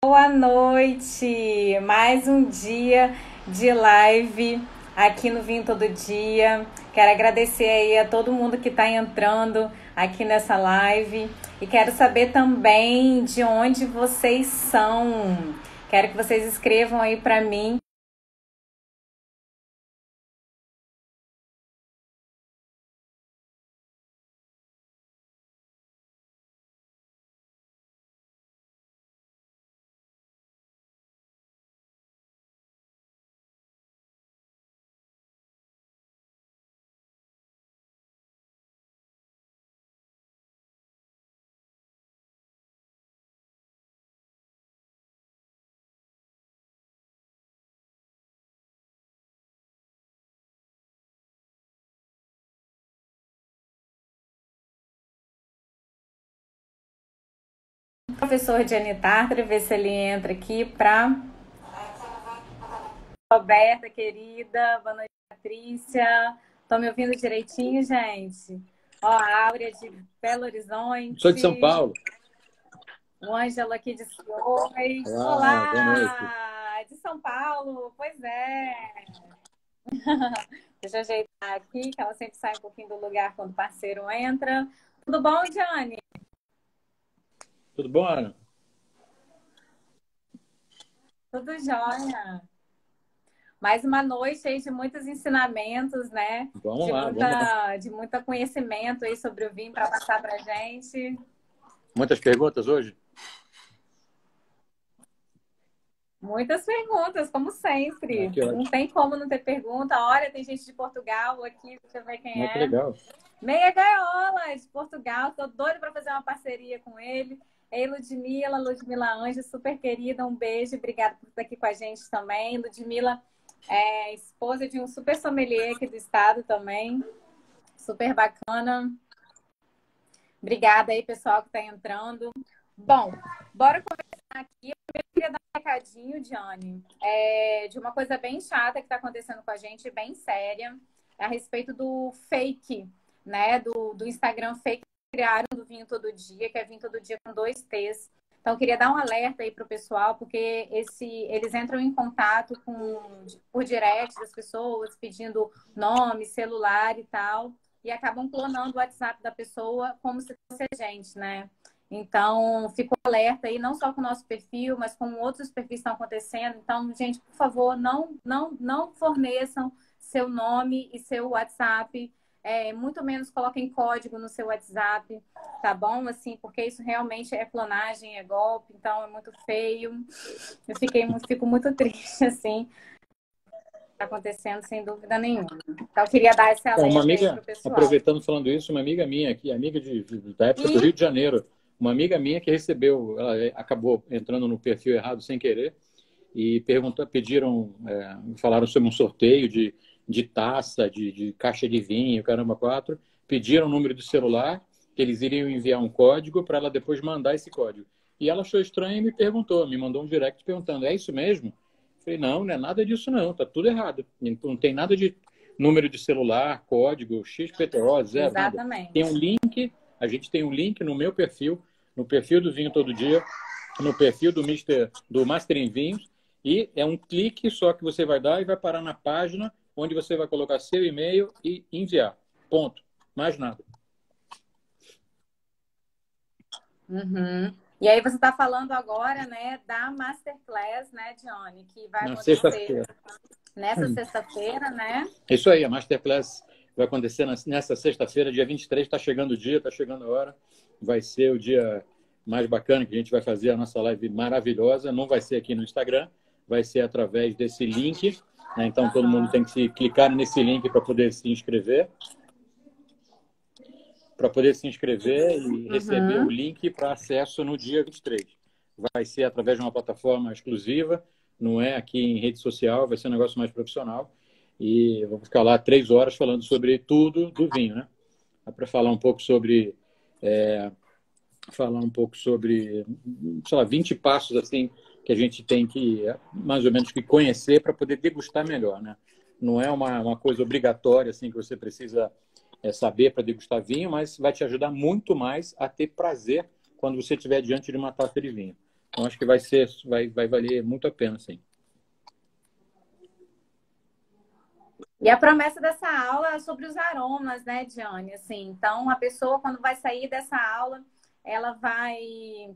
Boa noite! Mais um dia de live aqui no Vinho Todo Dia. Quero agradecer aí a todo mundo que está entrando aqui nessa live e quero saber também de onde vocês são. Quero que vocês escrevam aí para mim professor Gianni Tartari, ver se ele entra aqui para. Roberta, querida, boa noite, Patrícia. Estão me ouvindo direitinho, gente? Ó, a Áurea de Belo Horizonte. Sou de São Paulo. O Ângelo aqui de. Olá, Olá boa noite. de São Paulo, pois é. Deixa eu ajeitar aqui, que ela sempre sai um pouquinho do lugar quando o parceiro entra. Tudo bom, Diane? Tudo bom, Ana? Tudo jóia. Mais uma noite aí de muitos ensinamentos, né? Vamos de lá, muita, vamos lá. De muito conhecimento aí sobre o vinho para passar para gente. Muitas perguntas hoje? Muitas perguntas, como sempre. Ah, não tem como não ter pergunta. Olha, tem gente de Portugal aqui, deixa eu ver quem é. Que legal. Meia Gaiola, de Portugal. Estou doida para fazer uma parceria com ele. Ei, Ludmila, Ludmila Anjo, super querida, um beijo, obrigada por estar aqui com a gente também. Ludmila é esposa de um super sommelier aqui do estado também, super bacana. Obrigada aí, pessoal que está entrando. Bom, bora começar aqui. Eu queria dar um recadinho, Diane, é, de uma coisa bem chata que está acontecendo com a gente, bem séria, a respeito do fake, né, do, do Instagram fake criaram do Vinho Todo Dia, que é Vinho Todo Dia com dois T's. Então, eu queria dar um alerta aí para o pessoal, porque esse, eles entram em contato com, por direct das pessoas, pedindo nome, celular e tal, e acabam clonando o WhatsApp da pessoa como se fosse a gente, né? Então, fico alerta aí, não só com o nosso perfil, mas com outros perfis que estão acontecendo. Então, gente, por favor, não, não, não forneçam seu nome e seu WhatsApp é, muito menos coloquem código no seu WhatsApp, tá bom? Assim, porque isso realmente é clonagem, é golpe, então é muito feio. Eu fiquei, fico muito triste, assim. Tá acontecendo sem dúvida nenhuma. Então, eu queria dar essa alerta uma amiga, Aproveitando falando isso, uma amiga minha aqui, amiga de, da época e... do Rio de Janeiro, uma amiga minha que recebeu, ela acabou entrando no perfil errado sem querer e perguntou, pediram, é, falaram sobre um sorteio de de taça, de, de caixa de vinho, caramba, quatro, pediram o número do celular, que eles iriam enviar um código para ela depois mandar esse código. E ela achou estranho e me perguntou, me mandou um direct perguntando, é isso mesmo? Eu falei, não, não é nada disso não, tá tudo errado. Não tem nada de número de celular, código, XPTO, zero. Exatamente. Nada. Tem um link, a gente tem um link no meu perfil, no perfil do Vinho Todo Dia, no perfil do Mister, do Master em Vinhos, e é um clique só que você vai dar e vai parar na página onde você vai colocar seu e-mail e enviar. Ponto. Mais nada. Uhum. E aí você está falando agora, né, da Masterclass, né, Johnny, que vai Na acontecer sexta-feira. nessa hum. sexta-feira, né? Isso aí, a Masterclass vai acontecer nessa sexta-feira, dia 23, está chegando o dia, está chegando a hora. Vai ser o dia mais bacana que a gente vai fazer a nossa live maravilhosa. Não vai ser aqui no Instagram, vai ser através desse link né? Então, todo mundo tem que se clicar nesse link para poder se inscrever. Para poder se inscrever e uhum. receber o link para acesso no dia 23. Vai ser através de uma plataforma exclusiva, não é aqui em rede social, vai ser um negócio mais profissional. E vou ficar lá três horas falando sobre tudo do vinho, né? Para falar um pouco sobre. É, falar um pouco sobre, sei lá, 20 passos assim que a gente tem que, mais ou menos, que conhecer para poder degustar melhor, né? Não é uma, uma coisa obrigatória, assim, que você precisa é, saber para degustar vinho, mas vai te ajudar muito mais a ter prazer quando você estiver diante de uma taça de vinho. Então, acho que vai ser, vai, vai valer muito a pena, sim. E a promessa dessa aula é sobre os aromas, né, Diane? Assim, então, a pessoa, quando vai sair dessa aula, ela vai.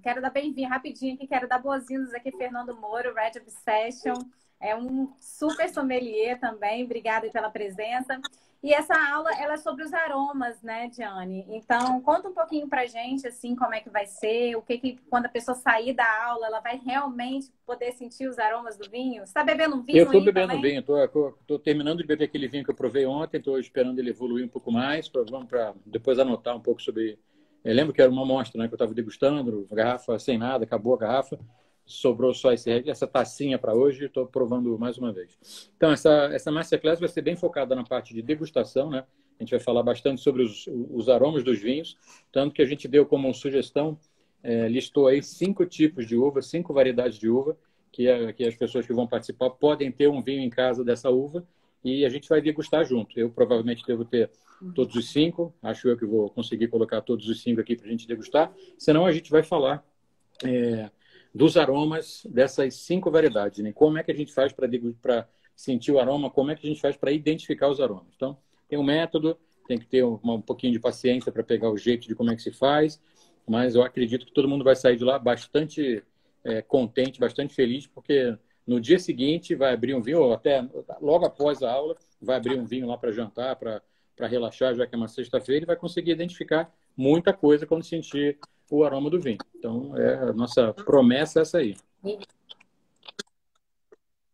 Quero dar bem-vindo rapidinho aqui, quero dar boas-vindas aqui, Fernando Moro, Red Obsession. É um super sommelier também. Obrigada pela presença. E essa aula ela é sobre os aromas, né, Diane? Então, conta um pouquinho pra gente, assim, como é que vai ser, o que que, quando a pessoa sair da aula, ela vai realmente poder sentir os aromas do vinho? Você tá bebendo um vinho Eu tô bebendo também? vinho, tô, tô, tô, terminando de beber aquele vinho que eu provei ontem, tô esperando ele evoluir um pouco mais, pra, vamos para depois anotar um pouco sobre... Eu lembro que era uma amostra, né, que eu estava degustando, garrafa sem nada, acabou a garrafa sobrou só esse, essa tacinha para hoje, estou provando mais uma vez. Então, essa, essa Masterclass vai ser bem focada na parte de degustação, né? A gente vai falar bastante sobre os, os aromas dos vinhos, tanto que a gente deu como sugestão, é, listou aí cinco tipos de uva, cinco variedades de uva, que, é, que as pessoas que vão participar podem ter um vinho em casa dessa uva e a gente vai degustar junto. Eu provavelmente devo ter todos os cinco, acho eu que vou conseguir colocar todos os cinco aqui para a gente degustar, senão a gente vai falar é, dos aromas dessas cinco variedades. Né? Como é que a gente faz para sentir o aroma? Como é que a gente faz para identificar os aromas? Então, tem um método, tem que ter um, um pouquinho de paciência para pegar o jeito de como é que se faz, mas eu acredito que todo mundo vai sair de lá bastante é, contente, bastante feliz, porque no dia seguinte vai abrir um vinho, ou até logo após a aula, vai abrir um vinho lá para jantar, para relaxar, já que é uma sexta-feira, e vai conseguir identificar muita coisa quando sentir o aroma do vinho. Então, é, a nossa promessa é essa aí.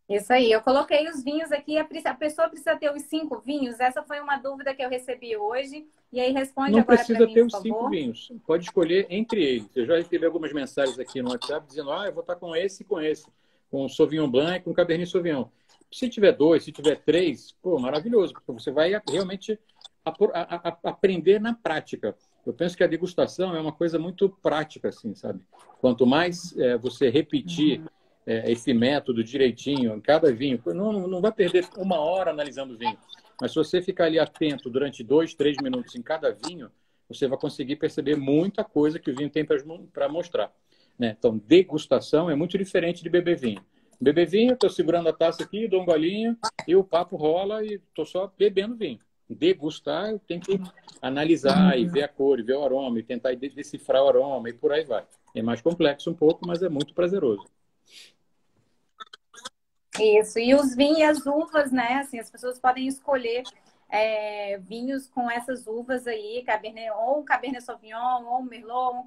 Isso aí, eu coloquei os vinhos aqui, a pessoa precisa ter os cinco vinhos? Essa foi uma dúvida que eu recebi hoje. E aí responde Não agora precisa mim, ter os cinco vinhos, pode escolher entre eles. Eu já recebi algumas mensagens aqui no WhatsApp dizendo, ah, eu vou estar com esse e com esse, com Sauvignon Blanc e com Cabernet Sauvignon. Se tiver dois, se tiver três, pô, maravilhoso, porque você vai realmente aprender na prática. Eu penso que a degustação é uma coisa muito prática, assim, sabe? Quanto mais é, você repetir é, esse método direitinho em cada vinho, não, não vai perder uma hora analisando o vinho. Mas se você ficar ali atento durante dois, três minutos em cada vinho, você vai conseguir perceber muita coisa que o vinho tem para mostrar. Né? Então, degustação é muito diferente de beber vinho. Beber vinho, estou segurando a taça aqui, dou um golinho, e o papo rola e estou só bebendo vinho degustar, eu tenho que analisar e ver a cor, e ver o aroma, e tentar decifrar o aroma, e por aí vai. É mais complexo um pouco, mas é muito prazeroso. Isso, e os vinhos e as uvas, né? Assim, as pessoas podem escolher é, vinhos com essas uvas aí, Cabernet, ou um Cabernet Sauvignon, ou um Merlot, ou um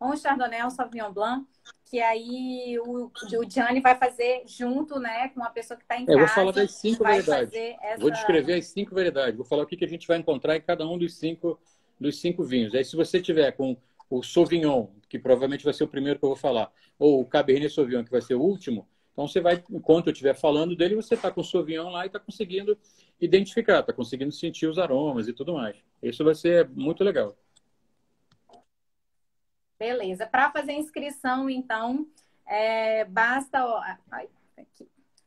um Chardonnay, um Sauvignon Blanc que aí o, o Gianni vai fazer junto, né, com uma pessoa que está em casa. Eu vou falar das cinco variedades. Essa... Vou descrever as cinco variedades. Vou falar o que, que a gente vai encontrar em cada um dos cinco, dos cinco vinhos. Aí, se você tiver com o Sauvignon, que provavelmente vai ser o primeiro que eu vou falar, ou o Cabernet Sauvignon, que vai ser o último, então você vai, enquanto eu estiver falando dele, você está com o Sauvignon lá e está conseguindo identificar, está conseguindo sentir os aromas e tudo mais. Isso vai ser muito legal. Beleza. Para fazer inscrição, então, é, basta. Ó, ai.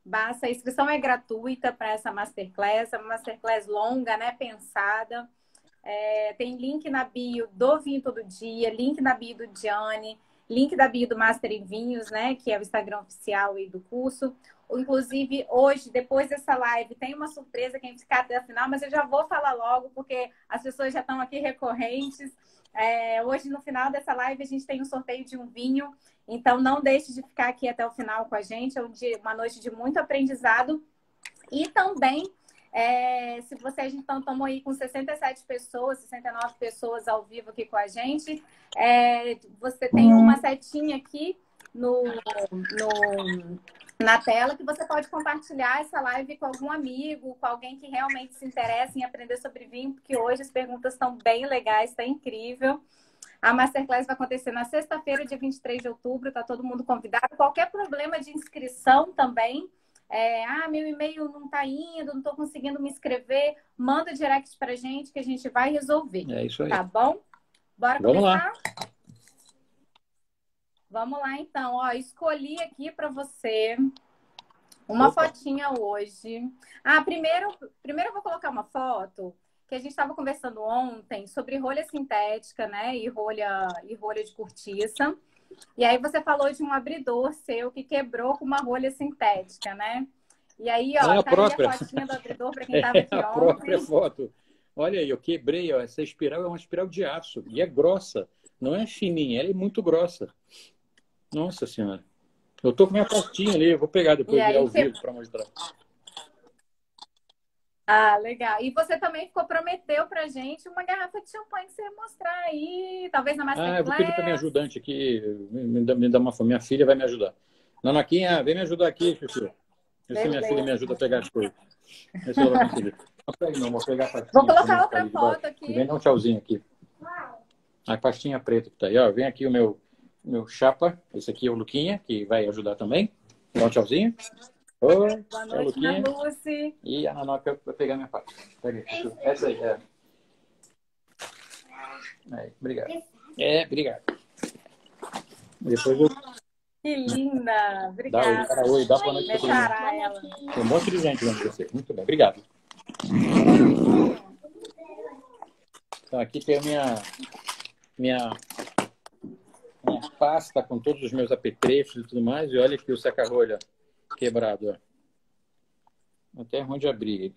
Basta, a inscrição é gratuita para essa masterclass, é uma masterclass longa, né? Pensada. É, tem link na bio do Vinho Todo Dia, link na bio do Gianni, link da bio do Master em Vinhos, né? Que é o Instagram oficial aí do curso. Inclusive, hoje, depois dessa live, tem uma surpresa quem ficar até a final, mas eu já vou falar logo, porque as pessoas já estão aqui recorrentes. É, hoje, no final dessa live, a gente tem um sorteio de um vinho. Então, não deixe de ficar aqui até o final com a gente. É um dia, uma noite de muito aprendizado. E também, é, se vocês então estão aí com 67 pessoas, 69 pessoas ao vivo aqui com a gente, é, você tem uma setinha aqui no, no, na tela que você pode compartilhar essa live com algum amigo, com alguém que realmente se interessa em aprender sobre vinho, porque hoje as perguntas estão bem legais, está incrível. A Masterclass vai acontecer na sexta-feira, dia 23 de outubro, está todo mundo convidado. Qualquer problema de inscrição também, é, ah, meu e-mail não está indo, não estou conseguindo me inscrever, manda direct para gente que a gente vai resolver. É isso aí. Tá bom? Bora Vamos começar? Lá. Vamos lá, então. Ó, escolhi aqui para você uma Opa. fotinha hoje. Ah, primeiro, primeiro eu vou colocar uma foto que a gente estava conversando ontem sobre rolha sintética, né? E rolha, e rolha de cortiça. E aí você falou de um abridor seu que quebrou com uma rolha sintética, né? E aí, ó, é a tá própria. a fotinha do abridor para quem estava é aqui a ontem. própria foto. Olha aí, eu quebrei, ó, essa espiral é uma espiral de aço e é grossa, não é fininha, ela é muito grossa. Nossa senhora. Eu tô com minha pastinha ali, eu vou pegar depois E ao você- vivo para mostrar. Ah, legal. E você também ficou, prometeu pra gente uma garrafa de champanhe que você ia mostrar aí, talvez na Ah, eu vou Masterclass. pedir para minha ajudante aqui, me, dá, me dá uma minha filha vai me ajudar. Nanaquinha, vem me ajudar aqui, Chuchu. Vê se minha filha me ajuda a pegar as coisas. Vê se ela vai conseguir. Não pega não, vou pegar a pastinha. Vou colocar outra foto aqui. Vem dar um tchauzinho aqui. A pastinha preta que tá aí, ó. Vem aqui o meu, meu chapa. Esse aqui é o Luquinha, que vai ajudar também. Dá um tchauzinho. Oi, Boa é noite, Ana Luquinha. Lucy. E a Nanoca vai pegar minha pasta. Pega aí, Chuchu. Essa aí, é. Aí, obrigado. É, obrigado. Depois eu Que linda. dá Obrigada. cara, oi, dá boa noite pra todo mundo. Tem um monte de gente vendo você. Muito bem, obrigado. Então, aqui tem a minha, minha, pasta com todos os meus apetrechos e tudo mais. E olha aqui o saca-rolha quebrado. Ó. Até é ruim de abrir.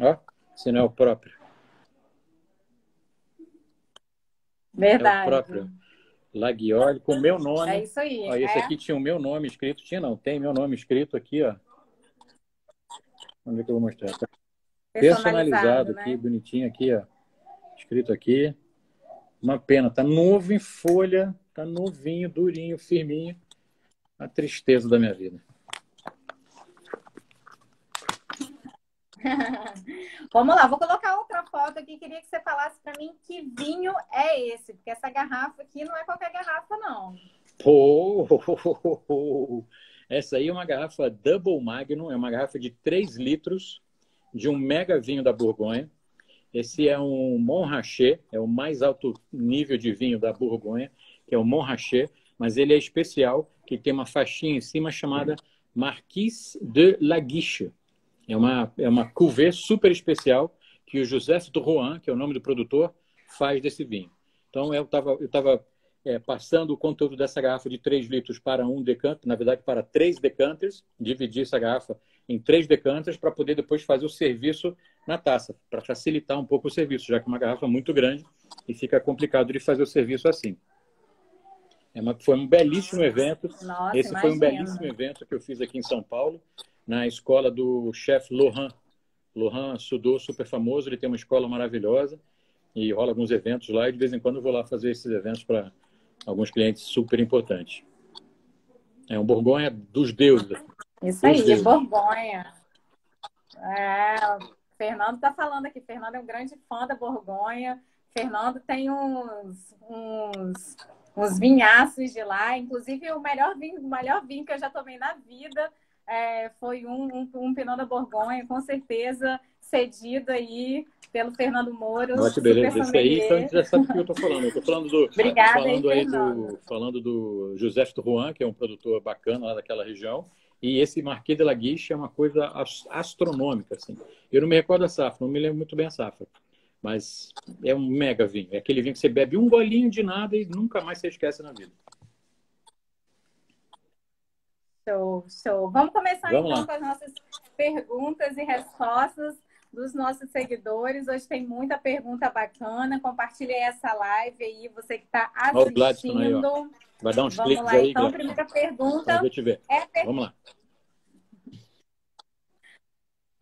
Ó, se não é o próprio. É o Verdade. próprio. Laguiole com o meu nome. É isso aí. Ó, esse é. aqui tinha o meu nome escrito. Tinha não, tem meu nome escrito aqui, ó. Vamos ver que eu vou mostrar. Tá personalizado né? aqui, bonitinho aqui, ó. Escrito aqui. Uma pena, tá novo em folha, tá novinho, durinho, firminho. A tristeza da minha vida. Vamos lá, vou colocar outra foto aqui. Queria que você falasse para mim que vinho é esse, porque essa garrafa aqui não é qualquer garrafa, não. Pô! Essa aí é uma garrafa Double Magnum, é uma garrafa de 3 litros de um mega vinho da Borgonha. Esse é um Montrachet, é o mais alto nível de vinho da Borgonha, que é o Montrachet, mas ele é especial, que tem uma faixinha em cima chamada Marquise de la Guiche. É uma, é uma cuvée super especial que o Joseph Drouin, que é o nome do produtor, faz desse vinho. Então, eu estava eu tava, é, passando o conteúdo dessa garrafa de 3 litros para um decanter, na verdade, para três decanters, dividir essa garrafa em três decanters para poder depois fazer o serviço na taça, para facilitar um pouco o serviço, já que é uma garrafa muito grande e fica complicado de fazer o serviço assim. É uma, foi um belíssimo evento. Nossa, Esse foi um belíssimo evento que eu fiz aqui em São Paulo, na escola do chefe Lohan. Lohan Sudô, super famoso, ele tem uma escola maravilhosa e rola alguns eventos lá e de vez em quando eu vou lá fazer esses eventos para alguns clientes super importantes. É um Borgonha dos deuses. Isso aí, Dos deuses. Borgonha. É, Fernando tá falando aqui. Fernando é um grande fã da Borgonha. Fernando tem uns, uns, uns vinhaços de lá. Inclusive, o melhor vinho, o melhor vinho que eu já tomei na vida é, foi um, um, um Pinot da Borgonha, com certeza, cedido aí pelo Fernando Moro. Olha que beleza. Esse aí, então, já sabe do que eu estou falando. Estou falando do, Obrigada, falando hein, aí do, falando do José Juan, que é um produtor bacana lá daquela região. E esse Marquês de la Guiche é uma coisa as- astronômica, assim. Eu não me recordo da safra, não me lembro muito bem a safra. Mas é um mega vinho. É aquele vinho que você bebe um golinho de nada e nunca mais você esquece na vida. Show, show. Vamos começar Vamos então lá. com as nossas perguntas e respostas dos nossos seguidores. Hoje tem muita pergunta bacana. Compartilhe essa live aí, você que está Olha o Gladstone aí, assistindo. Vai dar uns Vamos cliques lá, aí, então. Gladys. Primeira pergunta é per- Vamos lá.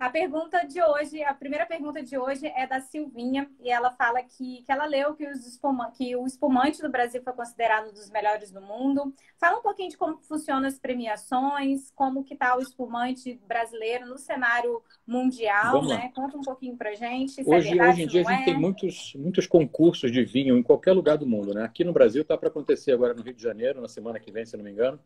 A pergunta de hoje, a primeira pergunta de hoje é da Silvinha e ela fala que, que ela leu que, os espuma- que o espumante do Brasil foi considerado um dos melhores do mundo. Fala um pouquinho de como funcionam as premiações, como que está o espumante brasileiro no cenário mundial, né? Conta um pouquinho pra gente. é Hoje, verdade, hoje em dia a gente é. tem muitos, muitos concursos de vinho em qualquer lugar do mundo, né? Aqui no Brasil está para acontecer agora no Rio de Janeiro, na semana que vem, se não me engano,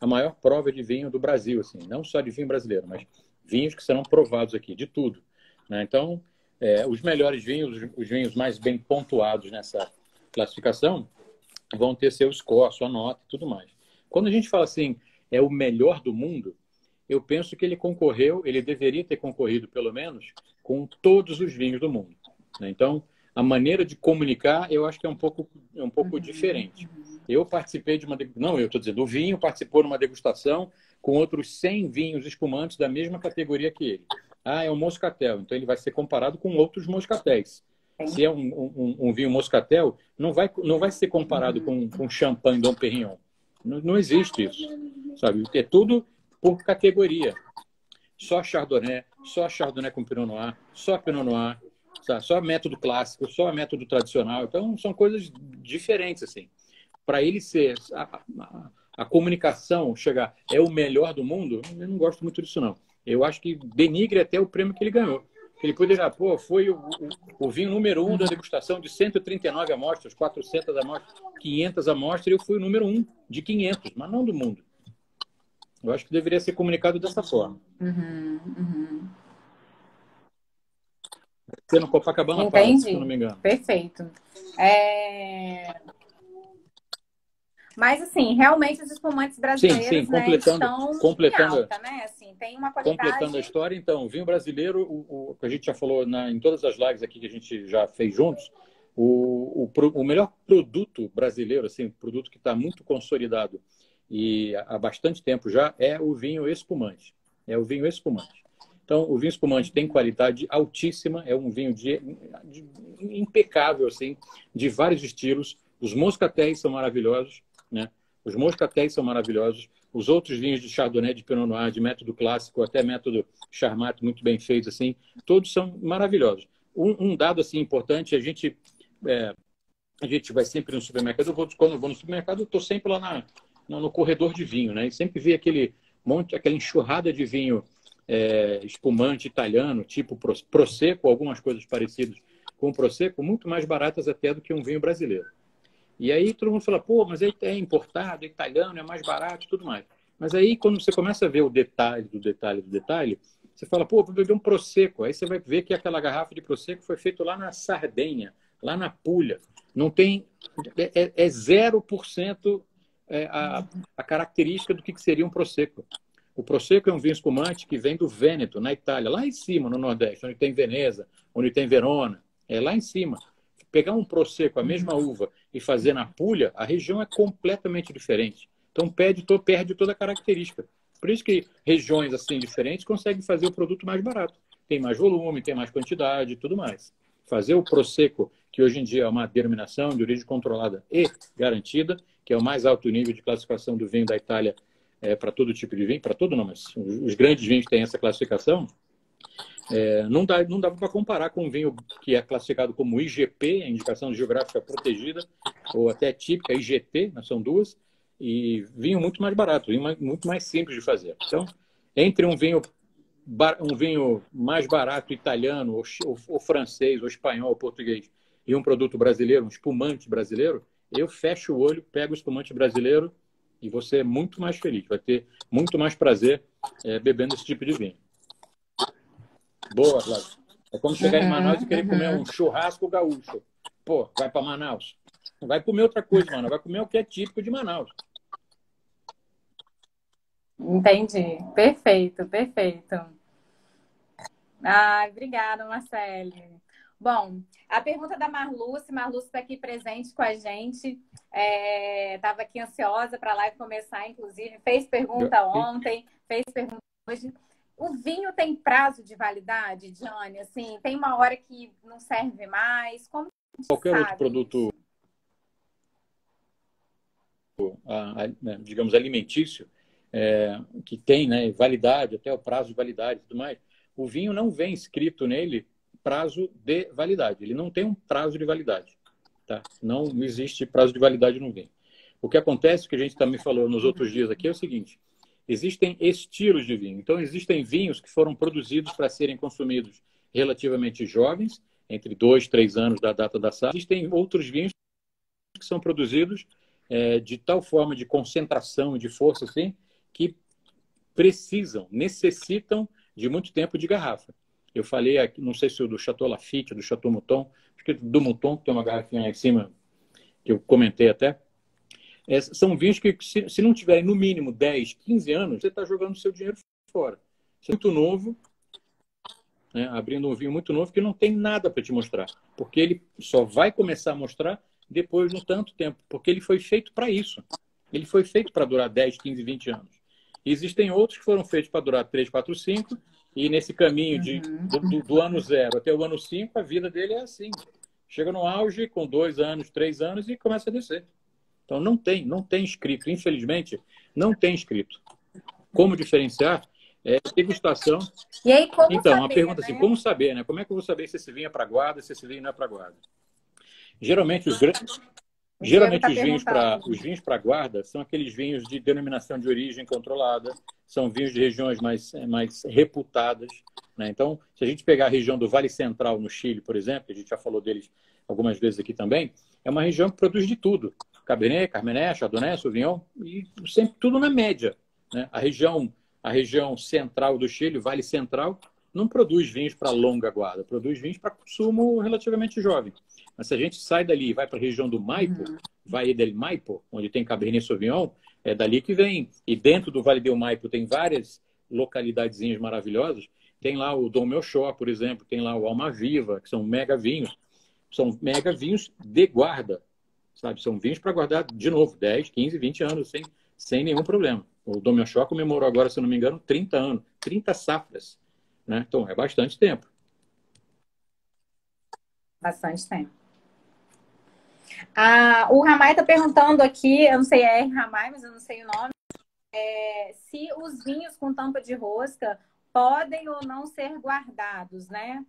a maior prova de vinho do Brasil, assim, não só de vinho brasileiro, mas vinhos que serão provados aqui, de tudo. né? Então, é, os melhores vinhos, os- os vinhos mais bem pontuados nessa classificação, vão ter seu score, sua nota e tudo mais. Quando a gente fala assim, é o melhor do mundo, eu penso que ele concorreu, ele deveria ter concorrido pelo menos com todos os vinhos do mundo. né? Então, a maneira de comunicar, eu acho que é um pouco, é um pouco uhum. diferente. Eu participei de uma. Não, eu estou dizendo, o vinho participou de uma degustação com outros 100 vinhos espumantes da mesma categoria que ele. Ah, é um moscatel, então ele vai ser comparado com outros moscatéis. Se é um, um, um vinho moscatel, não vai, não vai ser comparado com, com champanhe Dom Perignon. Não, não existe isso, sabe? É tudo por categoria. Só Chardonnay, só Chardonnay com Pinot Noir, só Pinot Noir, sabe? só método clássico, só método tradicional. Então, são coisas diferentes, assim. Para ele ser... A, a, a comunicação chegar é o melhor do mundo, eu não gosto muito disso, não. Eu acho que denigre até o prêmio que ele ganhou. Ele poderia, pô, foi o, o, o, vinho número um da degustação de 139 amostras, 400 amostras, 500 amostras, e eu fui o número um de 500, mas não do mundo. Eu acho que deveria ser comunicado dessa forma. Uhum, uhum. Ser no Copacabana Entendi. Palace, se eu não me engano. Perfeito. É... Mas, assim, realmente os espumantes brasileiros sim, sim, completando, né, estão completando, alta, né? Assim, tem uma qualidade... Completando a história, então, o vinho brasileiro, o, o, a gente já falou na, em todas as lives aqui que a gente já fez juntos, o, o, o melhor produto brasileiro, assim, produto que está muito consolidado e há bastante tempo já, é o vinho espumante. É o vinho espumante. Então, o vinho espumante tem qualidade altíssima, é um vinho de, de impecável, assim, de vários estilos. Os moscatéis são maravilhosos, né? Os moscatéis são maravilhosos. Os outros vinhos de Chardonnay, de Pinot Noir, de método clássico, até método Charmat, muito bem feitos, assim, todos são maravilhosos. Um, um dado assim importante, a gente é, a gente vai sempre no supermercado. Eu vou, quando eu vou no supermercado, estou sempre lá na, no, no, corredor de vinho, né? E sempre vi aquele monte, aquela enxurrada de vinho é, espumante italiano, tipo Prosecco, algumas coisas parecidas com Prosecco, muito mais baratas até do que um vinho brasileiro. E aí todo mundo fala, pô, mas aí é importado, é italiano, é mais barato e tudo mais. Mas aí quando você começa a ver o detalhe do detalhe do detalhe, você fala, pô, vou beber um Prosecco. Aí você vai ver que aquela garrafa de Prosecco foi feita lá na Sardenha, lá na Puglia. Não tem... É, é, é 0% é, a, a característica do que seria um Prosecco. O Prosecco é um vinho espumante que vem do Vêneto, na Itália, lá em cima, no Nordeste, onde tem Veneza, onde tem Verona. É lá em cima pegar um Prosecco, a mesma uva, e fazer na Puglia, a região é completamente diferente. Então perde, perde toda a característica. Por isso que regiões assim diferentes conseguem fazer o produto mais barato. Tem mais volume, tem mais quantidade e tudo mais. Fazer o Prosecco, que hoje em dia é uma denominação de origem controlada e garantida, que é o mais alto nível de classificação do vinho da Itália é, para todo tipo de vinho, para todo não, mas os grandes vinhos têm essa classificação. É, não, dá, não dava para comparar com um vinho que é classificado como IGP, Indicação Geográfica Protegida, ou até típica, IGT, né, são duas, e vinho muito mais barato, vinho muito mais simples de fazer. Então, entre um vinho, um vinho mais barato italiano, ou, ou, ou francês, ou espanhol, ou português, e um produto brasileiro, um espumante brasileiro, eu fecho o olho, pego o espumante brasileiro e você é muito mais feliz, vai ter muito mais prazer é, bebendo esse tipo de vinho. Boa, Flávio. É como chegar uhum, em Manaus e querer uhum. comer um churrasco gaúcho. Pô, vai para Manaus. Vai comer outra coisa, mano. Vai comer o que é típico de Manaus. Entendi. Perfeito, perfeito. Ah, obrigada, Marcele. Bom, a pergunta da Marluce, Marluce está aqui presente com a gente, estava é, aqui ansiosa para a live começar, inclusive, fez pergunta ontem, fez pergunta hoje. O vinho tem prazo de validade, Johnny? Assim, tem uma hora que não serve mais? Como Qualquer outro produto, né, digamos, alimentício, é, que tem né, validade, até o prazo de validade e tudo mais, o vinho não vem escrito nele prazo de validade. Ele não tem um prazo de validade. Tá? Não existe prazo de validade no vinho. O que acontece, que a gente também falou nos outros dias aqui, é o seguinte: Existem estilos de vinho. Então, existem vinhos que foram produzidos para serem consumidos relativamente jovens, entre dois, três anos da data da safra. Existem outros vinhos que são produzidos é, de tal forma de concentração e de força, assim, que precisam, necessitam de muito tempo de garrafa. Eu falei aqui, não sei se o do Chateau Lafite, do Chateau Mouton, acho que do Mouton, que tem uma garrafinha lá em cima, que eu comentei até, é, são vinhos que, se, se, não tiverem no mínimo 10, 15 anos, você está jogando seu dinheiro fora. Você é muito novo. né, abrindo um vinho muito novo que não tem nada para te mostrar, porque ele só vai começar a mostrar depois de um tanto tempo, porque ele foi feito para isso. Ele foi feito para durar 10, 15, 20 anos. E existem outros que foram feitos para durar 3, 4, 5, e nesse caminho de, uhum. do, do, ano zero até o ano 5, a vida dele é assim. Chega no auge com dois anos, três anos e começa a descer. Então não tem, não tem escrito. Infelizmente, não tem escrito. Como diferenciar? É degustação. E aí, como então, saber, uma pergunta assim, né? assim, como saber, né? Como é que eu vou saber se esse vinho é para guarda, se esse vinho não é para guarda? Geralmente os grandes Geralmente tá os vinhos para os vinhos para guarda são aqueles vinhos de denominação de origem controlada, são vinhos de regiões mais mais reputadas, né? Então, se a gente pegar a região do Vale Central no Chile, por exemplo, a gente já falou deles algumas vezes aqui também, é uma região que produz de tudo: Cabernet, Carmené, Chardonnay, Sauvignon e sempre tudo na média, né? A região a região central do Chile, Vale Central, não produz vinhos para longa guarda, produz vinhos para consumo relativamente jovem. Mas se a gente sai dali e vai para a região do Maipo, uhum. Vale del Maipo, onde tem Cabernet Sauvignon, é dali que vem. E dentro do Vale del Maipo tem várias localidadezinhas maravilhosas. Tem lá o Dom Melchor, por exemplo, tem lá o Alma Viva, que são mega vinhos. São mega vinhos de guarda, sabe? São vinhos para guardar, de novo, 10, 15, 20 anos, sem, sem nenhum problema. O Dom comemorou agora, se não me engano, 30 anos, 30 safras. Né? Então, é bastante tempo. Bastante tempo. Ah, o Ramai está perguntando aqui, eu não sei é Ramai, mas eu não sei o nome, é, se os vinhos com tampa de rosca podem ou não ser guardados, né?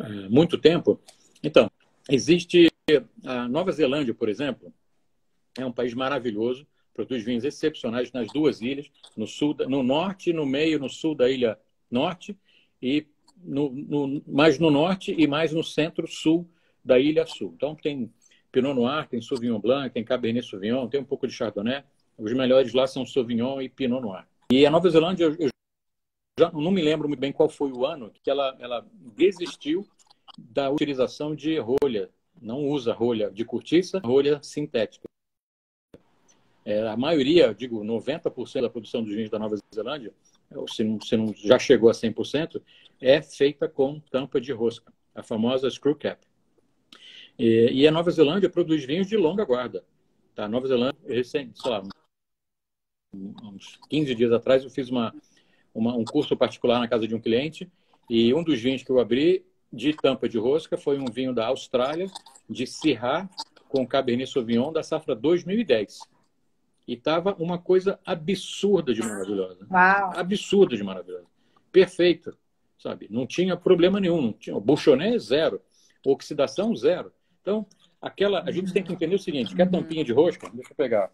É, muito tempo. Então, existe a Nova Zelândia, por exemplo, é um país maravilhoso produz vinhos excepcionais nas duas ilhas, no sul, no norte, no meio, no sul da ilha norte e no, no, mais no norte e mais no centro-sul da ilha sul. Então tem Pinot Noir, tem Sauvignon Blanc, tem Cabernet Sauvignon, tem um pouco de Chardonnay. Os melhores lá são Sauvignon e Pinot Noir. E a Nova Zelândia, eu já não me lembro muito bem qual foi o ano que ela, ela desistiu da utilização de rolha. Não usa rolha de cortiça, rolha sintética. É, a maioria, digo, 90% da produção dos vinhos da Nova Zelândia, se não, se não já chegou a 100%, é feita com tampa de rosca, a famosa screw cap. E, e a Nova Zelândia produz vinhos de longa guarda. Tá? A Nova Zelândia, recente, sei lá, uns 15 dias atrás, eu fiz uma, uma, um curso particular na casa de um cliente e um dos vinhos que eu abri de tampa de rosca foi um vinho da Austrália, de Syrah, com Cabernet Sauvignon da safra 2010. E tava uma coisa absurda de maravilhosa. Uau. Absurda de maravilhosa. Perfeito, sabe? Não tinha problema nenhum. Não tinha, o zero. Oxidação, zero. Então, aquela, a gente tem que entender o seguinte, quer tampinha de rosca? Deixa eu pegar.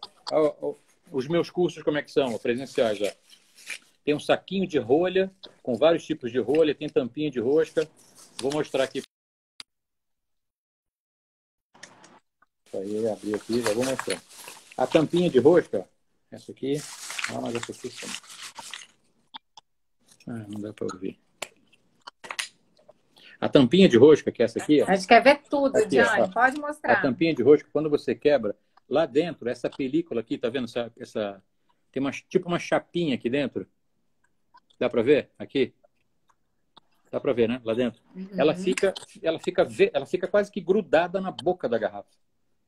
Os meus cursos, como é que são? Presenciais já. Tem um saquinho de rolha, com vários tipos de rolha, tem tampinha de rosca. Vou mostrar aqui. Aí, abri aqui, já vou mostrar. A tampinha de rosca, essa aqui. Ah, mas essa aqui sim. Ah, não dá para ouvir. A tampinha de rosca, que é essa aqui. Ó, a gente quer ver tudo, aqui, Johnny. Pode mostrar. A tampinha de rosca, quando você quebra, lá dentro, essa película aqui, tá vendo? Essa, essa tem uma, tipo uma chapinha aqui dentro. Dá para ver? Aqui. Dá para ver, né? Lá dentro. Uhum. Ela fica, ela fica, ela fica quase que grudada na boca da garrafa.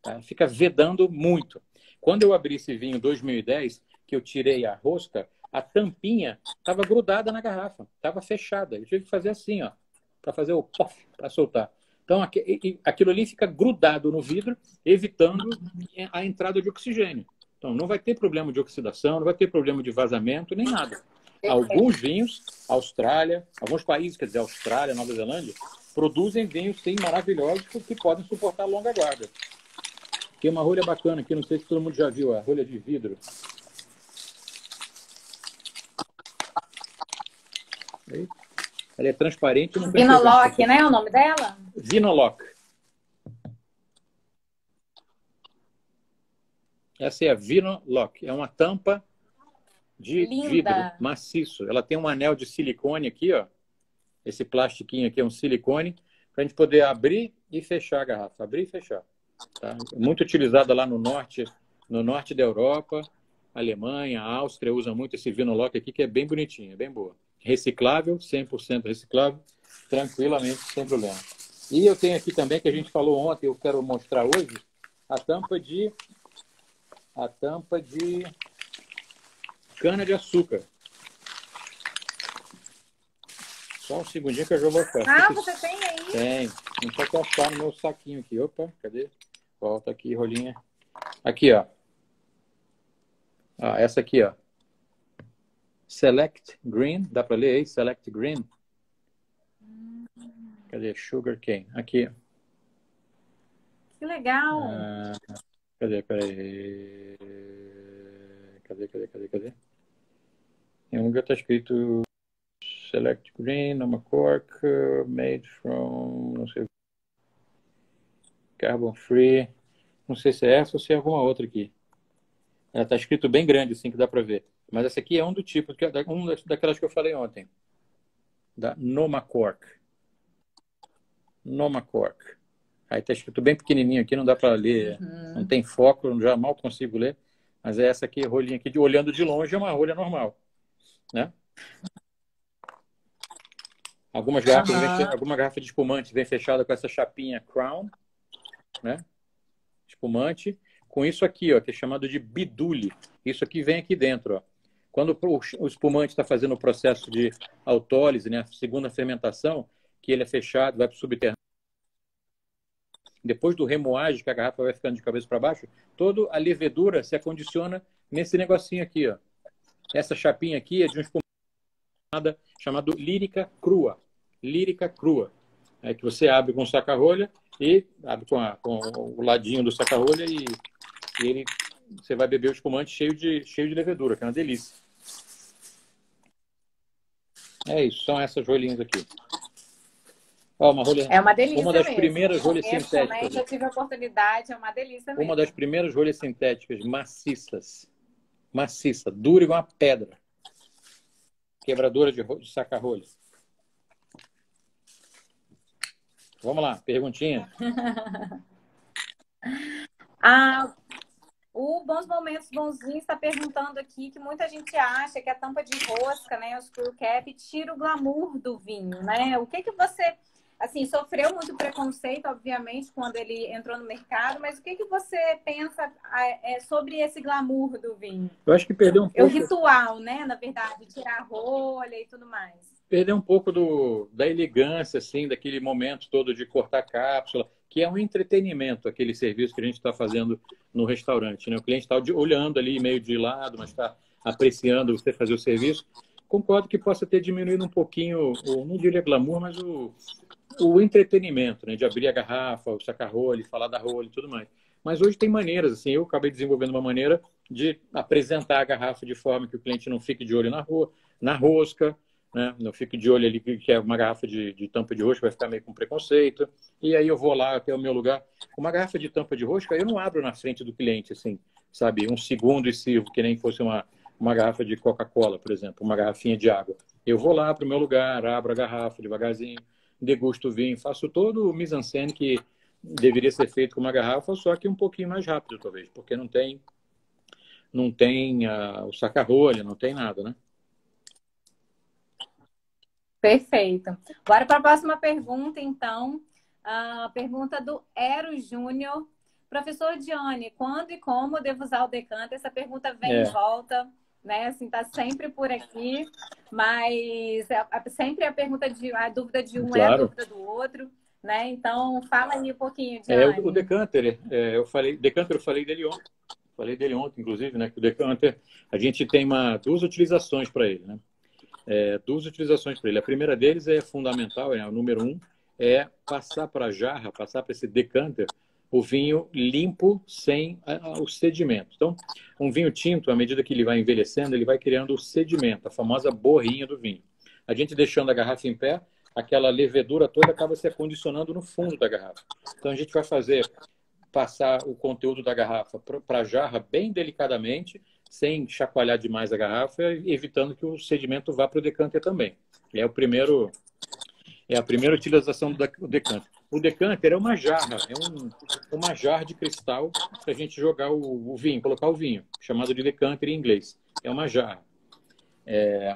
Tá? Fica vedando muito. Quando eu abri esse vinho em 2010, que eu tirei a rosca, a tampinha estava grudada na garrafa, estava fechada. Eu tive que fazer assim, ó, para fazer o pof, para soltar. Então, aquilo ali fica grudado no vidro, evitando a entrada de oxigênio. Então, não vai ter problema de oxidação, não vai ter problema de vazamento, nem nada. Alguns vinhos, Austrália, alguns países, quer dizer, Austrália, Nova Zelândia, produzem vinhos, sim, maravilhosos, que podem suportar longa guarda. Tem uma rolha bacana aqui, não sei se todo mundo já viu, a rolha de vidro. Ela é transparente. Vinolock, né? É o nome dela? Vinolock. Essa é a Vinolock. É uma tampa de Linda. vidro maciço. Ela tem um anel de silicone aqui, ó. Esse plastiquinho aqui é um silicone para a gente poder abrir e fechar a garrafa. Abrir e fechar. Tá? Muito utilizada lá no norte, no norte da Europa, Alemanha, Áustria usa muito esse Vinolock aqui, que é bem bonitinho, é bem boa. reciclável, 100% reciclável, tranquilamente, sem problema. E eu tenho aqui também, que a gente falou ontem, eu quero mostrar hoje, a tampa de a tampa de cana de açúcar. Só um segundinho que eu já vou achar. Ah, você tem aí? Tem. Não só que achar no meu saquinho aqui. Opa, cadê? Volta aqui, rolinha. Aqui, ó. Ah, essa aqui, ó. Select Green. Dá para ler aí? Select Green. Cadê? Sugar cane. Aqui. Que legal. Ah, cadê? Peraí. Cadê, cadê, cadê, cadê? Em um lugar está escrito Select Green, Noma Cork, made from, não sei, Carbon Free. Não sei se é essa ou se é alguma outra aqui. Ela está escrito bem grande, assim, que dá para ver. Mas essa aqui é um do tipo, é um daquelas que eu falei ontem. Da Noma Cork. Noma Cork. Aí está escrito bem pequenininho aqui, não dá para ler. Uhum. Não tem foco, já mal consigo ler. Mas é essa aqui, rolinha aqui, de, olhando de longe, é uma rolha normal. Né? Algumas garrafas, vem, alguma garrafa de espumante vem fechada com essa chapinha Crown, né? Espumante. Com isso aqui, ó, que é chamado de bidule. Isso aqui vem aqui dentro, ó. Quando o espumante está fazendo o processo de autólise, né, a segunda fermentação, que ele é fechado, vai para o subterrâneo. Depois do remoagem, que a garrafa vai ficando de cabeça para baixo, toda a levedura se acondiciona nesse negocinho aqui, ó. Essa chapinha aqui é de um espumante chamado lírica crua. Lírica crua. É que você abre com saca-rolha e abre com, a, com, o ladinho do saca-rolha e, e, ele você vai beber o espumante cheio de, cheio de levedura, que é uma delícia. É isso, são essas rolinhas aqui. Ó, uma rolha, é uma delícia. Uma das mesmo. primeiras rolhas sintéticas. Também já tive a oportunidade, é uma delícia mesmo. Uma das primeiras rolhas sintéticas maciças. Maciça, dura igual uma pedra. Quebradora de, de saca-rolha. Vamos lá, perguntinha. ah, o Bons Momentos Bonzinhos está perguntando aqui que muita gente acha que a tampa de rosca, né, o screw cap, tira o glamour do vinho, né? O que que você, assim, sofreu muito preconceito, obviamente, quando ele entrou no mercado, mas o que que você pensa é, sobre esse glamour do vinho? Eu acho que perdeu um pouco. É o ritual, né, na verdade, tirar a rolha e tudo mais perder um pouco do, da elegância, assim, daquele momento todo de cortar cápsula, que é um entretenimento, aquele serviço que a gente está fazendo no restaurante. Né? O cliente está olhando ali meio de lado, mas está apreciando você fazer o serviço. Concordo que possa ter diminuído um pouquinho, não diria glamour, mas o, o entretenimento, né? de abrir a garrafa, o sacar rolha, falar da rolha e tudo mais. Mas hoje tem maneiras, assim, eu acabei desenvolvendo uma maneira de apresentar a garrafa de forma que o cliente não fique de olho na rua, na rosca, né? Não fico de olho ali que é uma garrafa de, de tampa de rosca, vai ficar meio com preconceito. E aí eu vou lá até o meu lugar. Uma garrafa de tampa de rosca, eu não abro na frente do cliente, assim, sabe? Um segundo e sirvo, que nem fosse uma, uma garrafa de Coca-Cola, por exemplo, uma garrafinha de água. Eu vou lá para o meu lugar, abro a garrafa devagarzinho, degusto o vinho, faço todo o mise-en-scène que deveria ser feito com uma garrafa, só que um pouquinho mais rápido, talvez, porque não tem não tem uh, o saca-rolha, não tem nada, né? Perfeito. Bora para a próxima pergunta, então. A pergunta do Ero Júnior. Professor Dione, quando e como devo usar o decanter? Essa pergunta vem é. e volta, né? Assim, tá sempre por aqui, mas é, é sempre a pergunta de a dúvida de um claro. é a dúvida do outro, né? Então, fala aí um pouquinho. É, o decanter, é, eu falei, decanter eu falei dele ontem. Falei dele ontem, inclusive, né? Que o decanter, a gente tem uma, duas utilizações para ele, né? é, duas utilizações para ele. A primeira deles é fundamental, é o número um, é passar para a jarra, passar para esse decanter, o vinho limpo sem o sedimento. Então, um vinho tinto, à medida que ele vai envelhecendo, ele vai criando o sedimento, a famosa borrinha do vinho. A gente deixando a garrafa em pé, aquela levedura toda acaba se acondicionando no fundo da garrafa. Então, a gente vai fazer passar o conteúdo da garrafa para a jarra bem delicadamente, sem chacoalhar demais a garrafa, evitando que o sedimento vá para o decanter também. É o primeiro é a primeira utilização do decanter. O decanter é uma jarra, é um, uma jarra de cristal para a gente jogar o, o, vinho, colocar o vinho, chamado de decanter em inglês. É uma jarra. É...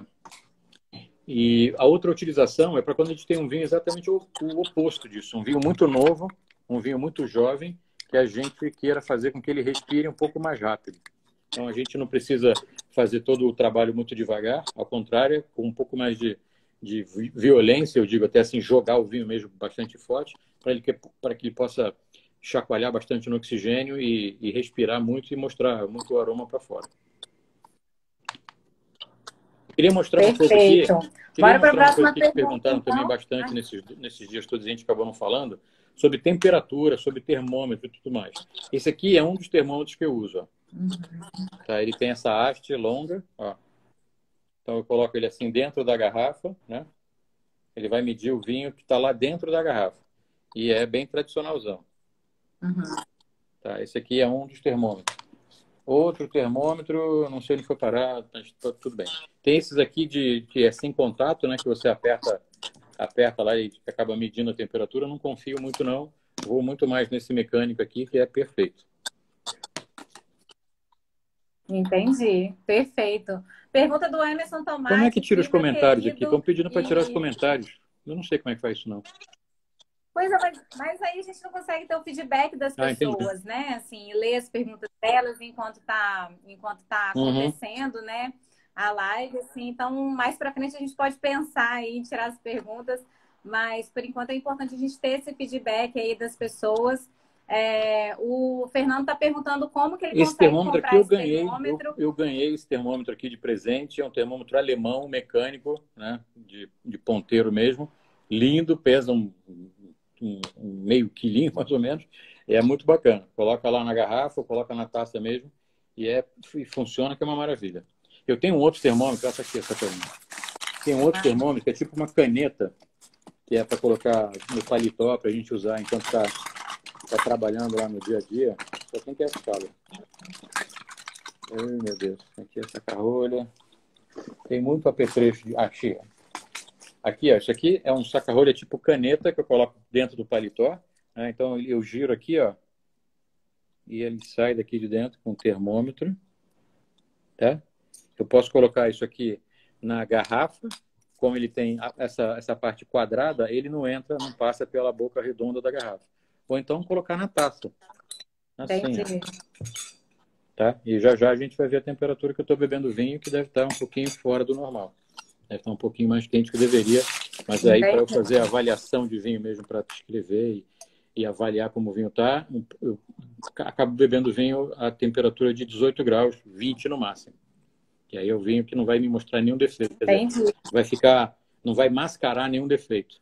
E a outra utilização é para quando a gente tem um vinho exatamente o, o, oposto disso, um vinho muito novo, um vinho muito jovem, que a gente queira fazer com que ele respire um pouco mais rápido. Então a gente não precisa fazer todo o trabalho muito devagar, ao contrário, com um pouco mais de, de violência, eu digo até assim, jogar o vinho mesmo bastante forte, para ele que, para que ele possa chacoalhar bastante no oxigênio e, e respirar muito e mostrar muito o aroma para fora. Queria mostrar Perfeito. um pouco aqui. Bora para a próxima pergunta. Que perguntaram então. também bastante nesses, nesses dias todos, a gente acabou não falando, sobre temperatura, sobre termômetro e tudo mais. Esse aqui é um dos termômetros que eu uso. Ó. Uhum. Tá, ele tem essa haste longa. Ó. Então eu coloco ele assim dentro da garrafa, né? Ele vai medir o vinho que está lá dentro da garrafa. E é bem tradicionalzão. Uhum. Tá, esse aqui é um dos termômetros. Outro termômetro, não sei onde foi parar, mas tá tudo bem. Tem esses aqui de que é sem contato, né? Que você aperta, aperta lá e acaba medindo a temperatura. não confio muito não. Vou muito mais nesse mecânico aqui que é perfeito. Entendi, perfeito. Pergunta do Emerson Tomás. Como é que tira os comentários aqui? Estão pedindo para tirar os comentários. Eu não sei como é que faz isso não. Pois é, mas, mas, aí a gente não consegue ter o feedback das ah, pessoas, né? Assim, ler as perguntas delas enquanto está enquanto tá uhum. acontecendo, uhum. né? A live, assim. Então, mais para frente a gente pode pensar aí em tirar as perguntas, mas por enquanto é importante a gente ter esse feedback aí das pessoas. É, o Fernando está perguntando como que ele esse consegue termômetro aqui eu ganhei, termômetro. Eu, eu, ganhei esse termômetro aqui de presente, é um termômetro alemão mecânico, né? De, de ponteiro mesmo, lindo, pesa um um, um meio quilinho mais ou menos. É muito bacana. Coloca lá na garrafa, coloca na taça mesmo e, é, e funciona que é uma maravilha. Eu tenho um outro termômetro, essa aqui, essa pergunta. Tem um outro termômetro que é tipo uma caneta, que é para colocar no paletó para a gente usar enquanto está tá trabalhando lá no dia a dia. Só tem que é essa escala. Ai, meu Deus. Aqui é essa carrolha. Tem muito apetrecho de. Chega. Aqui, ó, isso aqui é um saca-rolha tipo caneta que eu coloco dentro do paletó. Né? Então eu giro aqui, ó, e ele sai daqui de dentro com o termômetro, tá? Eu posso colocar isso aqui na garrafa, como ele tem essa, essa parte quadrada, ele não entra, não passa pela boca redonda da garrafa. Ou então colocar na taça. Assim, tá? E já já a gente vai ver a temperatura que eu estou bebendo vinho, que deve estar um pouquinho fora do normal. Deve estar um pouquinho mais quente que deveria, mas aí para eu fazer a avaliação de vinho mesmo, para escrever e, e, avaliar como o vinho está, eu acabo bebendo vinho a temperatura de 18 graus, 20 no máximo. E aí é o vinho que não vai me mostrar nenhum defeito. Dizer, vai ficar, não vai mascarar nenhum defeito.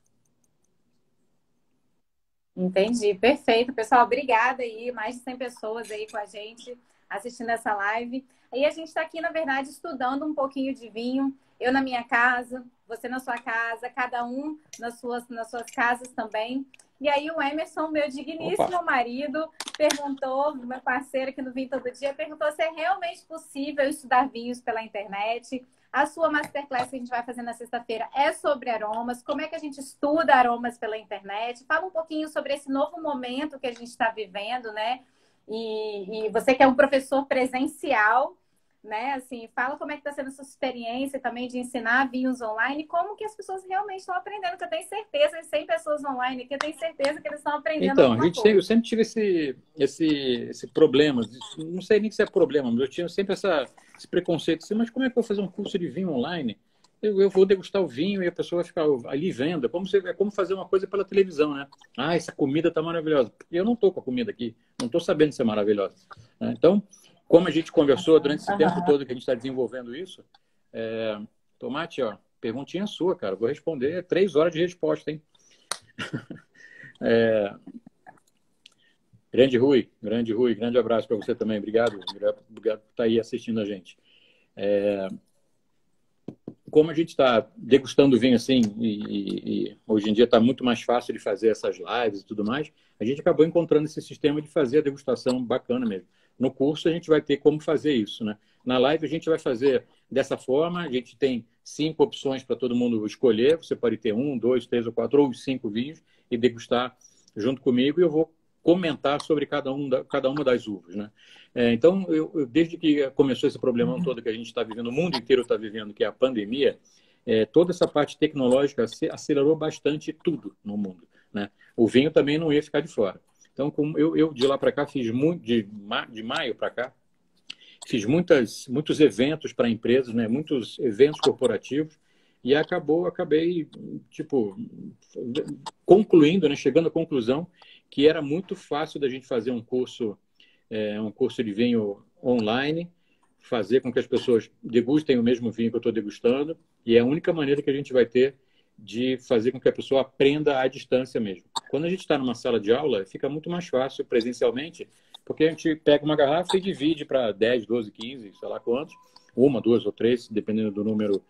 Entendi, perfeito. Pessoal, obrigada aí. Mais de 100 pessoas aí com a gente assistindo essa live. E a gente está aqui, na verdade, estudando um pouquinho de vinho eu na minha casa, você na sua casa, cada um nas suas, nas suas casas também. E aí o Emerson, meu digníssimo Opa. marido, perguntou, meu parceiro aqui no Vinho Todo Dia, perguntou se é realmente possível estudar vinhos pela internet. A sua masterclass que a gente vai fazer na sexta-feira é sobre aromas. Como é que a gente estuda aromas pela internet? Fala um pouquinho sobre esse novo momento que a gente está vivendo, né? E, e você que é um professor presencial, né? Assim, fala como é que está sendo a sua experiência também de ensinar vinhos online, como que as pessoas realmente estão aprendendo, que eu tenho certeza, 100 pessoas online que eu tenho certeza que eles estão aprendendo Então, a gente sempre, eu sempre tive esse, esse, esse problema, não sei nem se é problema, mas eu tinha sempre essa, esse preconceito, assim, mas como é que eu vou fazer um curso de vinho online? Eu, eu, vou degustar o vinho e a pessoa vai ficar ali vendo. É como, se, é como fazer uma coisa pela televisão, né? Ah, essa comida está maravilhosa. Eu não estou com a comida aqui, não estou sabendo se é maravilhosa. Né? Então, como a gente conversou durante esse tempo todo que a gente está desenvolvendo isso, é... Tomate, ó, perguntinha sua, cara. Vou responder. Três horas de resposta, hein? é... Grande Rui, grande Rui, grande abraço para você também. Obrigado, obrigado por estar tá aí assistindo a gente. É... Como a gente está degustando vinho assim, e, e, hoje em dia está muito mais fácil de fazer essas lives e tudo mais, a gente acabou encontrando esse sistema de fazer a degustação bacana mesmo. No curso a gente vai ter como fazer isso, né? Na live a gente vai fazer dessa forma, a gente tem cinco opções para todo mundo escolher, você pode ter um, dois, três ou quatro, ou cinco vinhos e degustar junto comigo e eu vou comentar sobre cada, um da, cada uma das uvas, né? É, então, eu, eu, desde que começou esse problema todo que a gente está vivendo, o mundo inteiro está vivendo, que é a pandemia, é, toda essa parte tecnológica acelerou bastante tudo no mundo. Né? O vinho também não ia ficar de fora. Então, como eu, eu de lá para cá fiz muito, de, de maio para cá, fiz muitas, muitos eventos para empresas, né? muitos eventos corporativos, e acabou, acabei, tipo, concluindo, né? chegando à conclusão que era muito fácil da gente fazer um curso, é, um curso de vinho online, fazer com que as pessoas degustem o mesmo vinho que eu estou degustando, e é a única maneira que a gente vai ter de fazer com que a pessoa aprenda à distância mesmo. Quando a gente está numa sala de aula, fica muito mais fácil presencialmente, porque a gente pega uma garrafa e divide para 10, 12, 15, sei lá quantos, uma, duas ou três, dependendo do número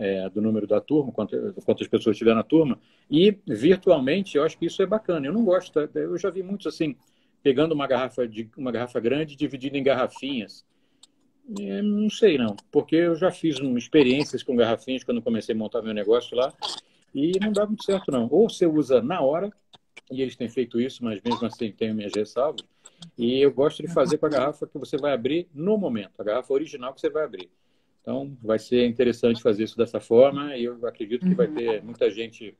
é, do número da turma, quantas, quantas pessoas tiver na turma, e virtualmente eu acho que isso é bacana. Eu não gosto, eu já vi muitos assim, pegando uma garrafa de uma garrafa grande, dividindo em garrafinhas. É, não sei não, porque eu já fiz um, experiências com garrafinhas quando comecei a montar meu negócio lá e não dá muito certo não. Ou você usa na hora e eles têm feito isso, mas mesmo assim tem minhas ressalvas. E eu gosto de fazer com a garrafa que você vai abrir no momento, a garrafa original que você vai abrir. Então, vai ser interessante fazer isso dessa forma e eu acredito que vai uhum. ter muita gente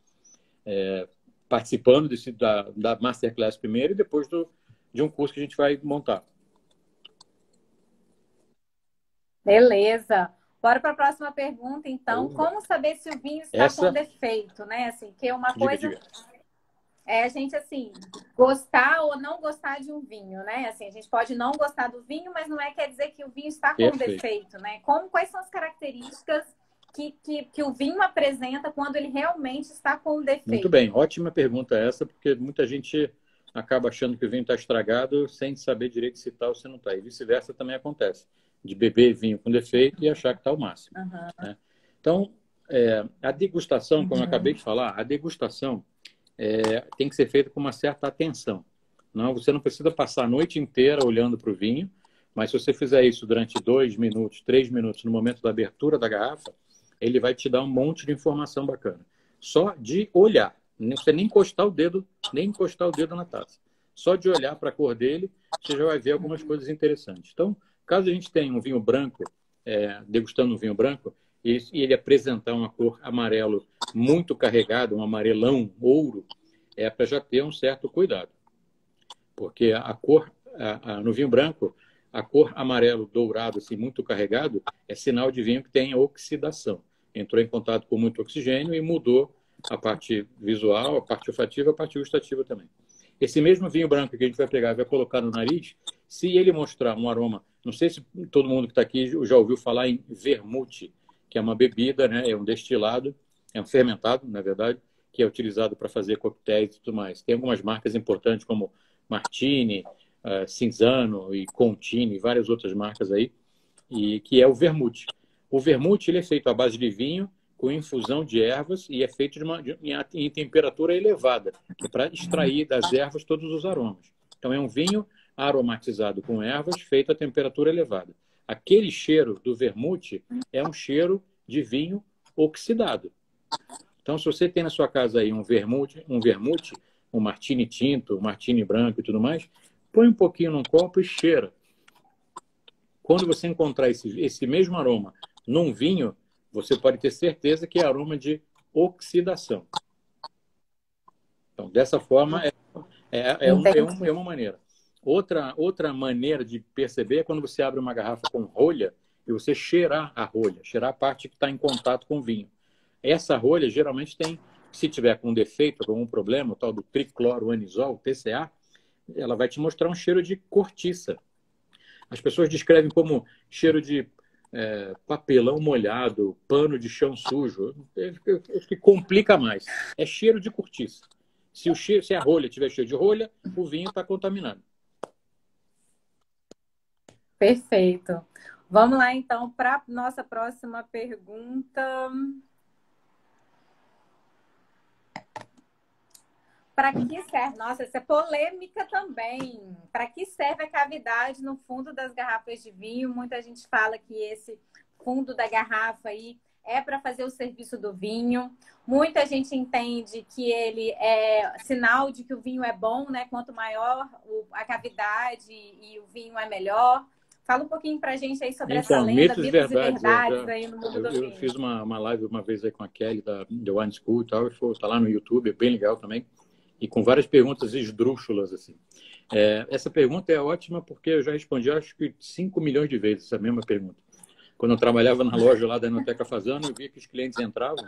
é, participando desse, da, da Masterclass primeiro e depois do, de um curso que a gente vai montar. Beleza. Bora para a próxima pergunta, então. Como saber se o vinho está Essa... com defeito, né? Assim, que é uma diga, coisa diga é a gente, assim, gostar ou não gostar de um vinho, né? Assim, a gente pode não gostar do vinho, mas não é quer dizer que o vinho está com Perfeito. defeito, né? Como, quais são as características que, que, que, o vinho apresenta quando ele realmente está com defeito? Muito bem, ótima pergunta essa, porque muita gente acaba achando que o vinho está estragado sem saber direito se está ou se não está. E vice-versa também acontece, de beber vinho com defeito e achar que está o máximo. Uhum. Né? Então, é, a degustação, como uhum. eu acabei de falar, a degustação é, tem que ser feito com uma certa atenção. Não, você não precisa passar a noite inteira olhando para o vinho, mas se você fizer isso durante dois minutos, três minutos, no momento da abertura da garrafa, ele vai te dar um monte de informação bacana. Só de olhar, não nem encostar o dedo, nem encostar o dedo na taça. Só de olhar para a cor dele, você já vai ver algumas coisas interessantes. Então, caso a gente tenha um vinho branco, é, degustando um vinho branco, e, ele apresentar uma cor amarelo muito carregado, um amarelão, ouro, é para já ter um certo cuidado. Porque a cor, a, a, no vinho branco, a cor amarelo dourado, assim, muito carregado, é sinal de vinho que tem oxidação. Entrou em contato com muito oxigênio e mudou a parte visual, a parte olfativa, a parte gustativa também. Esse mesmo vinho branco que a gente vai pegar e vai colocar no nariz, se ele mostrar um aroma, não sei se todo mundo que está aqui já ouviu falar em vermute, que é uma bebida, né? É um destilado, é um fermentado, na verdade, que é utilizado para fazer coquetéis e tudo mais. Tem algumas marcas importantes como Martini, uh, Cinzano e Contini, várias outras marcas aí, e que é o vermute. O vermute ele é feito à base de vinho com infusão de ervas e é feito de uma, de, em, em temperatura elevada, para extrair das ervas todos os aromas. Então é um vinho aromatizado com ervas feito a temperatura elevada. Aquele cheiro do vermute é um cheiro de vinho oxidado. Então, se você tem na sua casa aí um vermute, um vermute, um martini tinto, um martini branco e tudo mais, põe um pouquinho num copo e cheira. Quando você encontrar esse, esse mesmo aroma num vinho, você pode ter certeza que é aroma de oxidação. Então, dessa forma, é, é, é, um, é, um, é uma maneira. Outra, outra maneira de perceber é quando você abre uma garrafa com rolha e você cheirar a rolha, cheirar a parte que está em contato com o vinho. Essa rolha geralmente tem, se tiver com defeito, algum problema, o tal do tricloroanisol, TCA, ela vai te mostrar um cheiro de cortiça. As pessoas descrevem como cheiro de é, papelão molhado, pano de chão sujo, é, é, que complica mais. É cheiro de cortiça. Se, o cheiro, se a rolha tiver cheiro de rolha, o vinho está contaminado. Perfeito. Vamos lá, então, para nossa próxima pergunta. Para que serve? Nossa, essa é polêmica também. Para que serve a cavidade no fundo das garrafas de vinho? Muita gente fala que esse fundo da garrafa aí é para fazer o serviço do vinho. Muita gente entende que ele é sinal de que o vinho é bom, né? Quanto maior a cavidade e o vinho é melhor Fala um pouquinho pra gente aí sobre então, essa lenda, mitos, mitos verdades, e verdades aí no mundo eu. Eu fiz uma, uma live uma vez aí com a Kelly da The Wine School e tal, e foi, tá lá no YouTube, é bem legal também, e com várias perguntas esdrúxulas, assim. É, essa pergunta é ótima porque eu já respondi, acho que 5 milhões de vezes essa mesma pergunta. Quando eu trabalhava na loja lá da Enoteca Fazano, eu via que os clientes entravam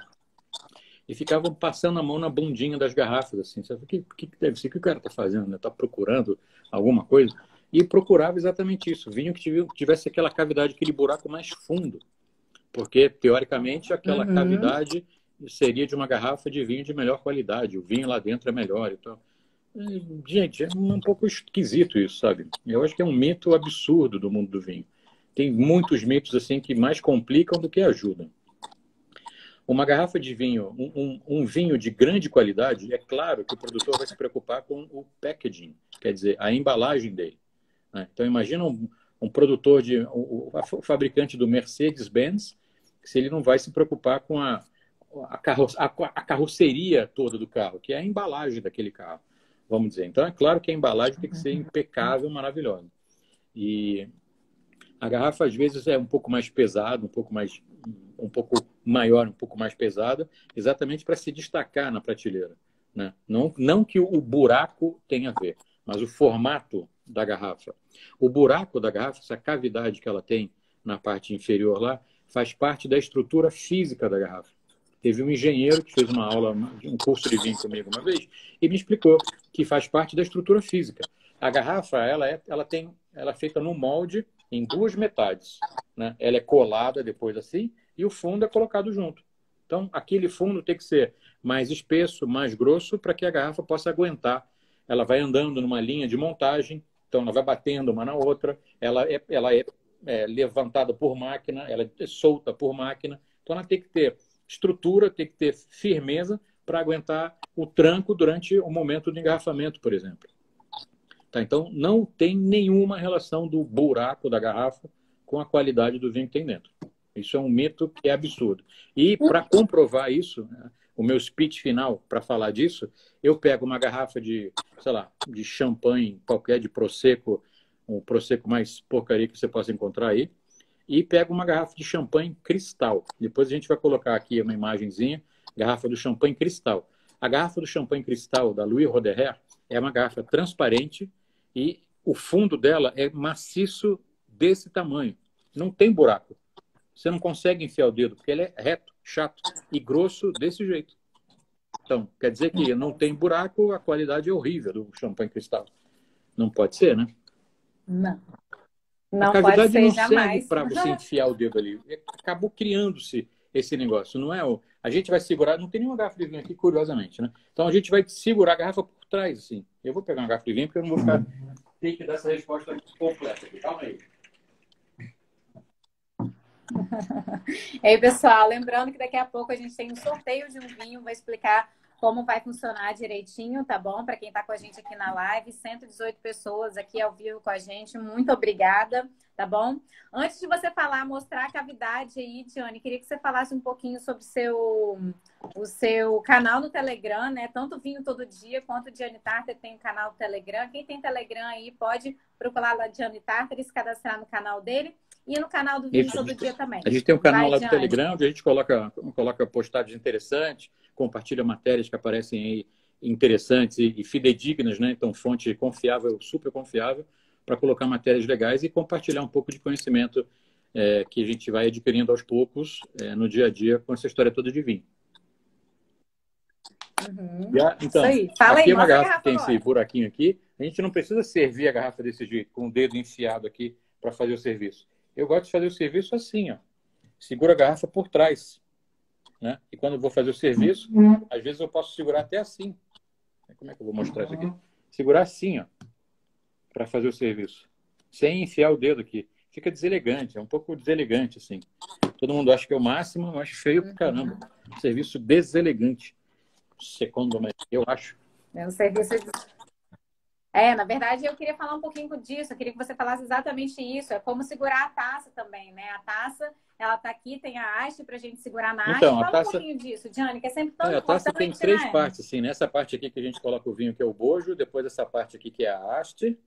e ficavam passando a mão na bundinha das garrafas, assim. Sabe? O que, que deve ser? O que o cara está fazendo? Está procurando alguma coisa? E procurava exatamente isso. Vinho que tivesse aquela cavidade, aquele buraco mais fundo. Porque, teoricamente, aquela uhum. cavidade seria de uma garrafa de vinho de melhor qualidade. O vinho lá dentro é melhor. Então, gente, é um pouco esquisito isso, sabe? Eu acho que é um mito absurdo do mundo do vinho. Tem muitos mitos assim que mais complicam do que ajudam. Uma garrafa de vinho, um, um, um, vinho de grande qualidade, é claro que o produtor vai se preocupar com o packaging, quer dizer, a embalagem dele. Né? Então, imagina um, um produtor, de, o, o fabricante do Mercedes-Benz, se ele não vai se preocupar com a, a, carro, a, a, carroceria toda do carro, que é a embalagem daquele carro, vamos dizer. Então, é claro que a embalagem tem que ser impecável, maravilhosa. E a garrafa, às vezes, é um pouco mais pesada, um pouco mais um pouco maior, um pouco mais pesada, exatamente para se destacar na prateleira. Né? Não, não que o buraco tenha a ver, mas o formato da garrafa. O buraco da garrafa, essa cavidade que ela tem na parte inferior lá, faz parte da estrutura física da garrafa. Teve um engenheiro que fez uma aula, um curso de vinho comigo uma vez, e me explicou que faz parte da estrutura física. A garrafa, ela, é, ela, tem, ela é feita no molde em duas metades. Né? Ela é colada depois assim, e o fundo é colocado junto. Então, aquele fundo tem que ser mais espesso, mais grosso, para que a garrafa possa aguentar. Ela vai andando numa linha de montagem, então ela vai batendo uma na outra, ela é, ela é, é levantada por máquina, ela é solta por máquina. Então, ela tem que ter estrutura, tem que ter firmeza para aguentar o tranco durante o momento de engarrafamento, por exemplo. Tá? Então, não tem nenhuma relação do buraco da garrafa com a qualidade do vinho que tem dentro. Isso é um mito que é absurdo. E para comprovar isso, né, o meu speech final para falar disso, eu pego uma garrafa de, sei lá, de champanhe qualquer, de prosecco, um prosecco mais porcaria que você possa encontrar aí, e pego uma garrafa de champanhe cristal. Depois a gente vai colocar aqui uma imagenzinha, garrafa do champanhe cristal. A garrafa do champanhe cristal da Louis Roederer é uma garrafa transparente e o fundo dela é maciço desse tamanho. Não tem buraco. Você não consegue enfiar o dedo, porque ele é reto, chato e grosso desse jeito. Então, quer dizer que não tem buraco, a qualidade é horrível do champanhe cristal. Não pode ser, né? Não. Não a cavidade não serve para você enfiar o dedo ali. Acabou criando-se esse negócio. Não é o... A gente vai segurar, não tem nenhuma garrafa de vinho aqui, curiosamente, né? Então a gente vai segurar a garrafa por trás, assim. Eu vou pegar uma garrafa de vinho porque eu não vou ficar. Tem que dar essa resposta completa aqui. Calma aí. e aí, pessoal, lembrando que daqui a pouco a gente tem um sorteio de um vinho, vou explicar como vai funcionar direitinho, tá bom? Para quem está com a gente aqui na live, 118 pessoas aqui ao vivo com a gente, muito obrigada, tá bom? Antes de você falar, mostrar a cavidade aí, Tiane, queria que você falasse um pouquinho sobre seu, o seu canal no Telegram, né? Tanto Vinho Todo Dia quanto Diane Tartar tem um canal no Telegram. Quem tem Telegram aí pode procurar lá Diane Tartar e se cadastrar no canal dele e no canal do Vinho Isso, Todo Dia também. A gente tem um canal Vai, lá no Telegram, onde a gente coloca, coloca postagens interessantes, compartilha matérias que aparecem aí interessantes e, e fidedignas, né? Então, fonte confiável, super confiável, para colocar matérias legais e compartilhar um pouco de conhecimento é, que a gente vai adquirindo aos poucos é, no dia a dia com essa história toda de vinho. Uhum. A, então, Fala aqui aí, é uma garrafa que tem esse buraquinho aqui. A gente não precisa servir a garrafa desse jeito, com o dedo enfiado aqui para fazer o serviço. Eu gosto de fazer o serviço assim, ó. Segura a garrafa por trás. Né? E quando eu vou fazer o serviço, às vezes eu posso segurar até assim. Como é que eu vou mostrar isso aqui? Segurar assim, ó. Para fazer o serviço. Sem enfiar o dedo aqui. Fica deselegante, é um pouco deselegante, assim. Todo mundo acha que é o máximo, acho feio pra caramba. Serviço deselegante. Segundo, eu acho. É um serviço é, na verdade, eu queria falar um pouquinho disso. Eu queria que você falasse exatamente isso. É como segurar a taça também, né? A taça, ela tá aqui, tem a haste para a gente segurar na haste. Então, Fala taça... um pouquinho disso, Diane, que é sempre tão é, A taça tem três né? partes, assim, nessa parte aqui que a gente coloca o vinho, que é o bojo, depois essa parte aqui que é a haste,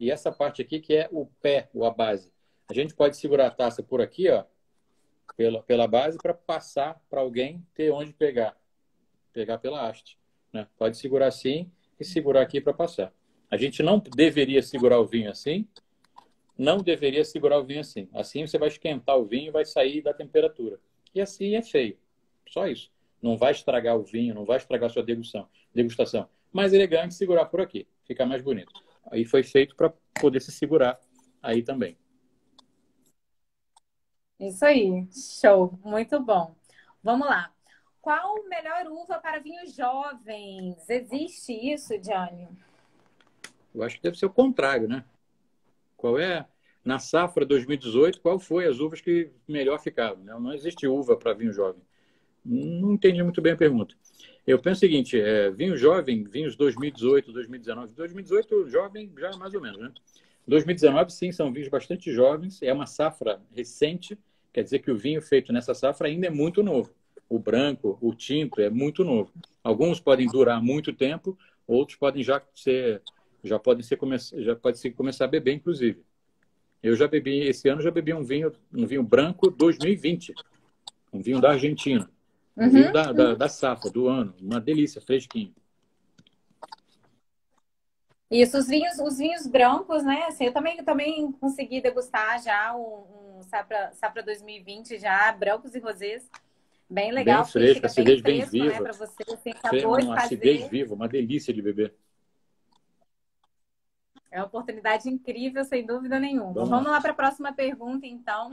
e essa parte aqui que é o pé, ou a base. A gente pode segurar a taça por aqui, ó, pela, pela base, para passar para alguém ter onde pegar. Pegar pela haste. Né? Pode segurar assim e segurar aqui para passar. A gente não deveria segurar o vinho assim, não deveria segurar o vinho assim. Assim você vai esquentar o vinho e vai sair da temperatura. E assim é feio. Só isso. Não vai estragar o vinho, não vai estragar a sua degustação. degustação. Mais elegante segurar por aqui. Fica mais bonito. Aí foi feito para poder se segurar aí também. Isso aí. Show. Muito bom. Vamos lá. Qual melhor uva para vinhos jovens? Existe isso, Johnny? Eu acho que deve ser o contrário, né? Qual é, na safra 2018, qual foi as uvas que melhor ficaram? Não, não existe uva para vinho jovem. Não entendi muito bem a pergunta. Eu penso o seguinte, é, vinho jovem, vinhos 2018, 2019. 2018, jovem já é mais ou menos, né? 2019, sim, são vinhos bastante jovens. É uma safra recente, quer dizer que o vinho feito nessa safra ainda é muito novo. O branco, o tinto é muito novo. Alguns podem durar muito tempo, outros podem já ser já podem ser já pode se começar a beber inclusive. Eu já bebi esse ano já bebi um vinho um vinho branco 2020, um vinho da Argentina, um uhum, vinho da, uhum. da, da safra do ano, uma delícia, fresquinho. Isso, os vinhos, os vinhos brancos, né? Assim, eu também, também consegui degustar já um, um Safra, Safra 2020 já, brancos e rosés. Bem legal. Bem fresco, acidez bem, fresco, bem viva. Né, você, uma de acidez viva, uma delícia de beber. É uma oportunidade incrível, sem dúvida nenhuma. Vamos, Vamos lá para a próxima pergunta, então.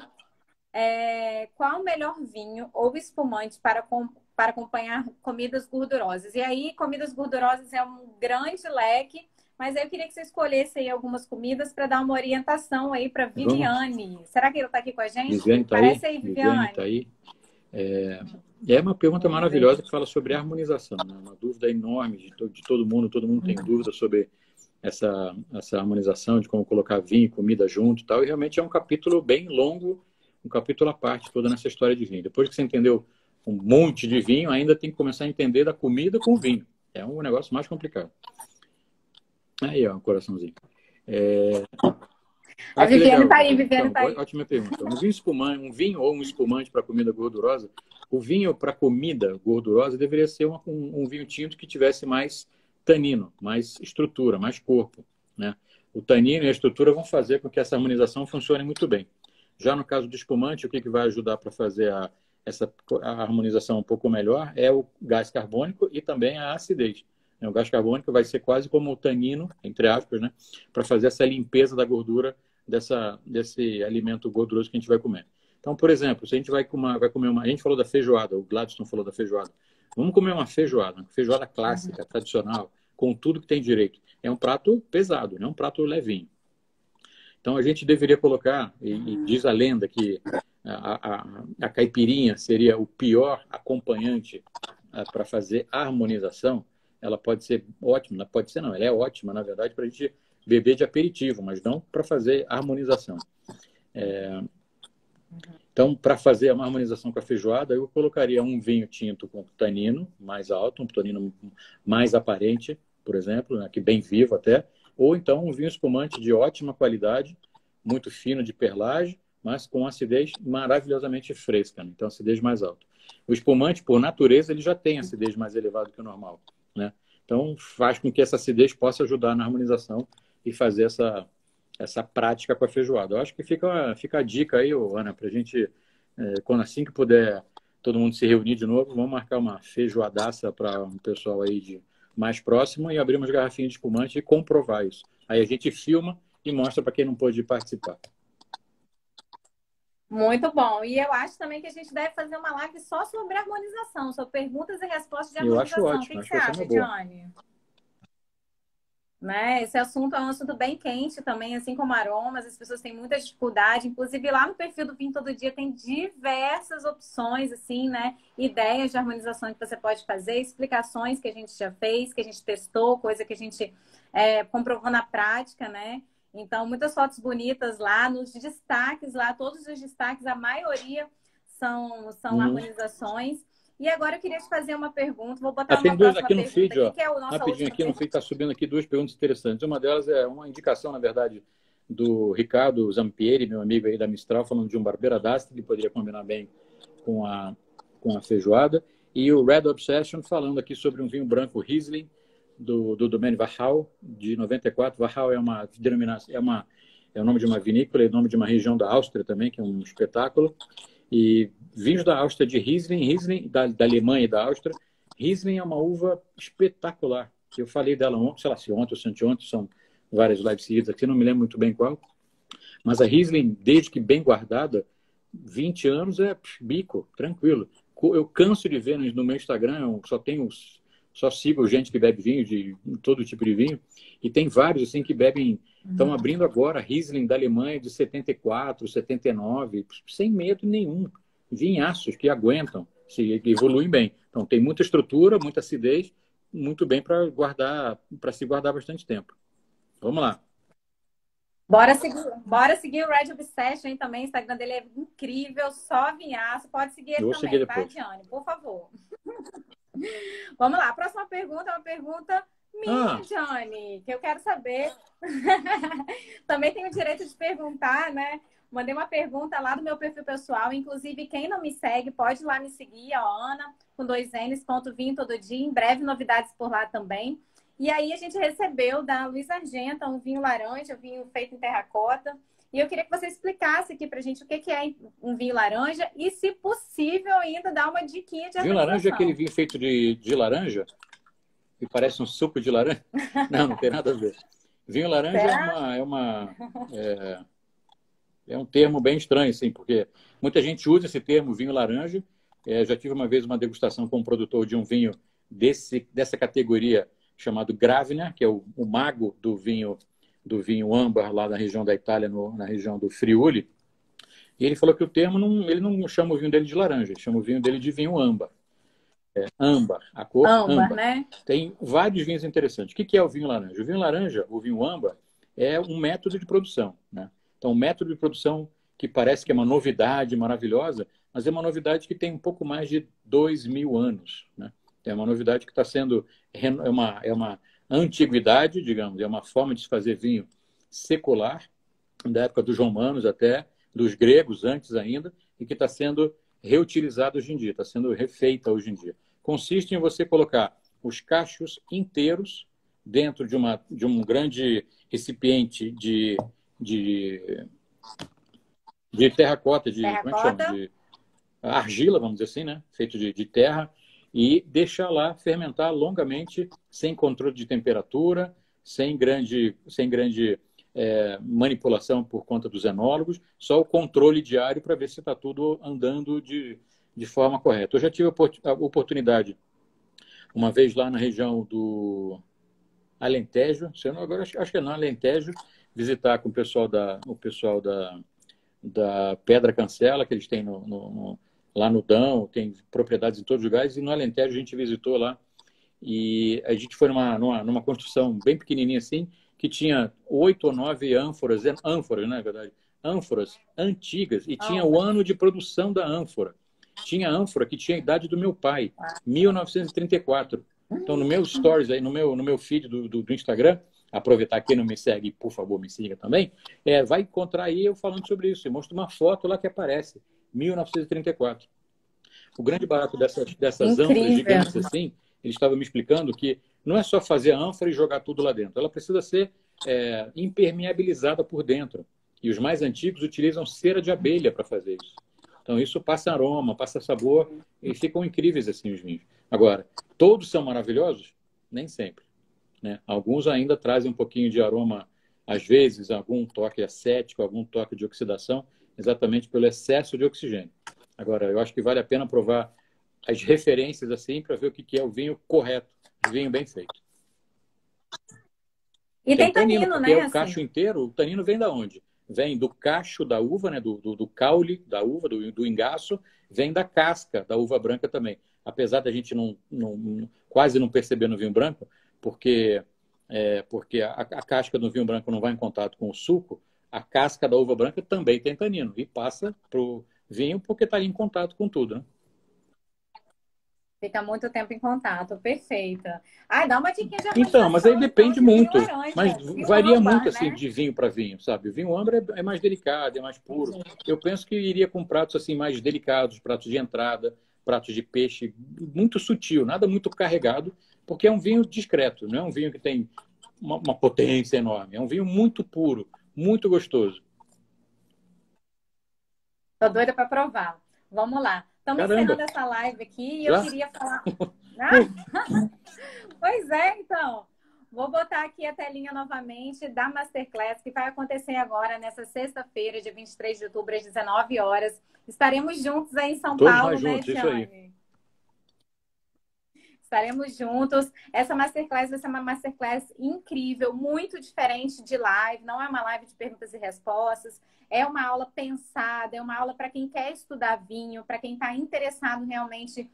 É, qual o melhor vinho ou espumante para, para acompanhar comidas gordurosas? E aí, comidas gordurosas é um grande leque, mas eu queria que você escolhesse aí algumas comidas para dar uma orientação aí para Viviane. Vamos. Será que ele está aqui com a gente? Viviane está aí. aí, Viviane. Viviane tá aí. É, é uma pergunta maravilhosa que fala sobre harmonização. Né? Uma dúvida enorme de, to de todo mundo. Todo mundo tem dúvida sobre essa, essa harmonização de como colocar vinho e comida junto e tal. E realmente é um capítulo bem longo, um capítulo à parte toda nessa história de vinho. Depois que você entendeu um monte de vinho, ainda tem que começar a entender da comida com vinho. É um negócio mais complicado. Aí, ó, um coraçãozinho. É... Ah, a Viviane está aí, Viviane está então, aí. Ótima pergunta. Um vinho, espumante, um vinho ou um espumante para comida gordurosa, o vinho para comida gordurosa deveria ser um, um, vinho tinto que tivesse mais tanino, mais estrutura, mais corpo. Né? O tanino e a estrutura vão fazer com que essa harmonização funcione muito bem. Já no caso do espumante, o que, que vai ajudar para fazer a, essa a harmonização um pouco melhor é o gás carbônico e também a acidez. Né? O gás carbônico vai ser quase como o tanino, entre aspas, né? para fazer essa limpeza da gordura dessa, desse alimento gorduroso que a gente vai comer. Então, por exemplo, se a gente vai, uma, vai comer uma. A gente falou da feijoada, o Gladstone falou da feijoada. Vamos comer uma feijoada, uma feijoada clássica, tradicional, com tudo que tem direito. É um prato pesado, não é um prato levinho. Então a gente deveria colocar, e, e diz a lenda que a, a, a, caipirinha seria o pior acompanhante ah, para fazer harmonização. Ela pode ser ótima, pode ser não, ela é ótima, na verdade, para a gente beber de aperitivo, mas não para fazer harmonização. É, então, para fazer uma harmonização com a feijoada, eu colocaria um vinho tinto com tanino mais alto, um tanino mais aparente, por exemplo, né, que bem vivo até, ou então um vinho espumante de ótima qualidade, muito fino de perlage, mas com acidez maravilhosamente fresca, né? então acidez mais alta. O espumante, por natureza, ele já tem acidez mais elevada que o normal, né? Então faz com que essa acidez possa ajudar na harmonização e fazer essa essa prática com a feijoada. Eu acho que fica, fica a dica aí, Ana, para a gente, é, quando assim que puder todo mundo se reunir de novo, vamos marcar uma feijoadaça para um pessoal aí de mais próximo e abrir umas garrafinhas de espumante e comprovar isso. Aí a gente filma e mostra para quem não pôde participar. Muito bom. E eu acho também que a gente deve fazer uma live só sobre harmonização, sobre perguntas e respostas de harmonização. Eu acho ótimo. O que, que você acha, Johnny? Né? Esse assunto é um assunto bem quente também, assim como aromas, as pessoas têm muita dificuldade. Inclusive, lá no perfil do Vinho Todo Dia tem diversas opções, assim, né? Ideias de harmonização que você pode fazer, explicações que a gente já fez, que a gente testou, coisa que a gente é, comprovou na prática, né? Então, muitas fotos bonitas lá, nos destaques lá, todos os destaques, a maioria são, são uhum. harmonizações. E agora eu queria te fazer uma pergunta. Vou botar ah, tem duas aqui no feed, ó. Que é rapidinho aqui no feed está subindo aqui duas perguntas interessantes. Uma delas é uma indicação, na verdade, do Ricardo Zampieri, meu amigo aí da Mistral, falando de um Barbeira d'Asta, que poderia combinar bem com a, com a feijoada. E o Red Obsession falando aqui sobre um vinho branco Riesling, do, do domaine Wachau, de 94. Wachau é uma denominação, é, uma, é o nome de uma vinícola, é o nome de uma região da Áustria também, que é um espetáculo. E vinhos da Áustria de Riesling, Riesling da, da Alemanha e da Áustria. Riesling é uma uva espetacular. Eu falei dela ontem, sei lá se ontem ou se anteontem, são várias lives seguidas aqui, não me lembro muito bem qual. Mas a Riesling, desde que bem guardada, 20 anos é bico, tranquilo. Eu canso de ver no meu Instagram, só tenho só sigo gente que bebe vinho de todo tipo de vinho e tem vários assim que bebem estão uhum. abrindo agora Riesling da Alemanha de 74, 79, sem medo nenhum. Vinhaços que aguentam, se evoluem bem. Então tem muita estrutura, muita acidez, muito bem para guardar, para se guardar bastante tempo. Vamos lá. Bora seguir, bora seguir o Red Obsession também. O Instagram dele é incrível, só vinhaço. Pode seguir ele também, seguir tá, Diane? Por favor. Vamos lá. A próxima pergunta é uma pergunta minha, ah. Johnny, que eu quero saber. também tenho o direito de perguntar, né? Mandei uma pergunta lá do meu perfil pessoal. Inclusive, quem não me segue, pode ir lá me seguir, a Ana, com dois N's, ponto vinho todo dia. Em breve, novidades por lá também. E aí a gente recebeu da Luiz Argenta um vinho laranja, um vinho feito em terracota. E eu queria que você explicasse aqui pra gente o que é um vinho laranja e, se possível, ainda dar uma diquinha de Vinho laranja é aquele vinho feito de, de laranja? Que parece um suco de laranja? Não, não tem nada a ver. Vinho laranja é uma, é, uma é, é, um termo bem estranho, assim, porque muita gente usa esse termo vinho laranja. É, já tive uma vez uma degustação com um produtor de um vinho desse, dessa categoria chamado Gravina, que é o, o mago do vinho do vinho âmbar lá na região da Itália, no, na região do Friuli. E ele falou que o termo não, ele não chama o vinho dele de laranja, ele chama o vinho dele de vinho âmbar. É, âmbar, a cor âmbar, âmbar. né? Tem vários vinhos interessantes. O que é o vinho laranja? O vinho laranja, o vinho âmbar, é um método de produção, né? Então, um método de produção que parece que é uma novidade maravilhosa, mas é uma novidade que tem um pouco mais de dois mil anos, né? É uma novidade que está sendo é uma, é uma antiguidade, digamos, é uma forma de se fazer vinho secular, da época dos romanos até, dos gregos antes ainda, e que está sendo reutilizada hoje em dia, está sendo refeita hoje em dia. Consiste em você colocar os cachos inteiros dentro de, uma, de um grande recipiente de, de, de terracota, de, terracota. Como é que chama? de argila, vamos dizer assim, né? feito de, de terra, e deixar lá fermentar longamente, sem controle de temperatura, sem grande, sem grande é, manipulação por conta dos enólogos, só o controle diário para ver se está tudo andando de, de forma correta. Eu já tive a oportunidade, uma vez lá na região do Alentejo, se não, agora acho, acho que é não, Alentejo, visitar com o pessoal da, o pessoal da, da Pedra Cancela, que eles têm no, no lá no Dão, tem propriedades em todos os lugares, e no Alentejo a gente visitou lá. E a gente foi numa, numa, numa construção bem pequenininha assim, que tinha oito ou nove ânforas, ânforas, né, verdade? Ânforas antigas, e tinha o ano de produção da ânfora. Tinha ânfora que tinha a idade do meu pai, 1934. Então, no meu stories aí, no meu, no meu feed do, do, do Instagram, aproveitar quem não me segue, por favor, me siga também, é, vai encontrar aí eu falando sobre isso. Eu mostro uma foto lá que aparece. 1934. O grande barato dessas, dessas ânforas gigantes assim, ele estava me explicando que não é só fazer a ânfora e jogar tudo lá dentro. Ela precisa ser é, impermeabilizada por dentro. E os mais antigos utilizam cera de abelha para fazer isso. Então isso passa aroma, passa sabor e ficam incríveis assim os vinhos. Agora, todos são maravilhosos? Nem sempre. Né? Alguns ainda trazem um pouquinho de aroma, às vezes, algum toque acético, algum toque de oxidação, exatamente pelo excesso de oxigênio. Agora, eu acho que vale a pena provar as referências assim para ver o que é o vinho correto, o vinho bem feito. E tem, tem tanino, tanino né? o assim? cacho inteiro, o tanino vem da onde? Vem do cacho da uva, né? do, do, do caule da uva, do, do engaço, vem da casca da uva branca também. Apesar da gente não, não quase não perceber no vinho branco, porque, é, porque a, a casca do vinho branco não vai em contato com o suco, a casca da uva branca também tem tanino e passa para o vinho porque está em contato com tudo. Né? Fica muito tempo em contato, perfeita. Ai, dá uma dica de Então, mas aí depende então, muito. Laranja, mas varia âmbar, muito assim né? de vinho para vinho, sabe? O vinho âmbar é, é mais delicado, é mais puro. Eu penso que iria com pratos assim mais delicados, pratos de entrada, pratos de peixe muito sutil, nada muito carregado, porque é um vinho discreto, não é um vinho que tem uma, uma potência enorme. É um vinho muito puro, muito gostoso. Tô doida para provar. Vamos lá. Estamos encerrando essa live aqui e eu queria falar. Ah? pois é, então. Vou botar aqui a telinha novamente da Masterclass, que vai acontecer agora, nessa sexta-feira, dia 23 de outubro, às 19 horas. Estaremos juntos aí em São Todos Paulo, né, juntos, Tiane? Estaremos juntos. Essa Masterclass vai ser uma Masterclass incrível, muito diferente de live. Não é uma live de perguntas e respostas. É uma aula pensada, é uma aula para quem quer estudar vinho, para quem está interessado realmente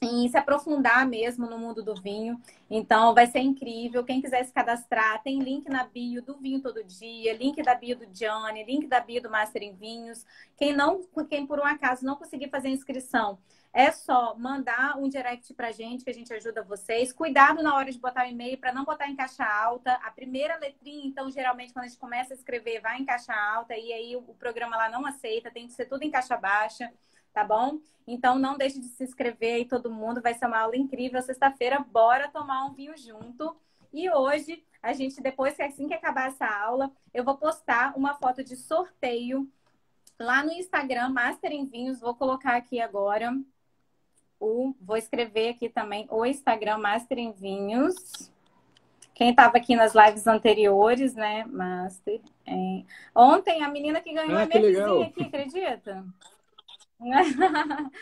em se aprofundar mesmo no mundo do vinho. Então, vai ser incrível. Quem quiser se cadastrar, tem link na bio do Vinho Todo Dia, link da bio do Johnny, link da bio do Master em Vinhos. Quem não, quem por um acaso não conseguir fazer a inscrição, é só mandar um direct pra gente que a gente ajuda vocês. Cuidado na hora de botar o e-mail para não botar em caixa alta. A primeira letrinha, então, geralmente, quando a gente começa a escrever, vai em caixa alta e aí o programa lá não aceita, tem que ser tudo em caixa baixa, tá bom? Então, não deixe de se inscrever aí, todo mundo. Vai ser uma aula incrível. Sexta-feira, bora tomar um vinho junto. E hoje, a gente, depois que assim que acabar essa aula, eu vou postar uma foto de sorteio lá no Instagram, Master em Vinhos. Vou colocar aqui agora o, vou escrever aqui também o Instagram Master em Vinhos. Quem estava aqui nas lives anteriores, né? Master. Em... Ontem a menina que ganhou ah, a minha vizinha aqui, acredita?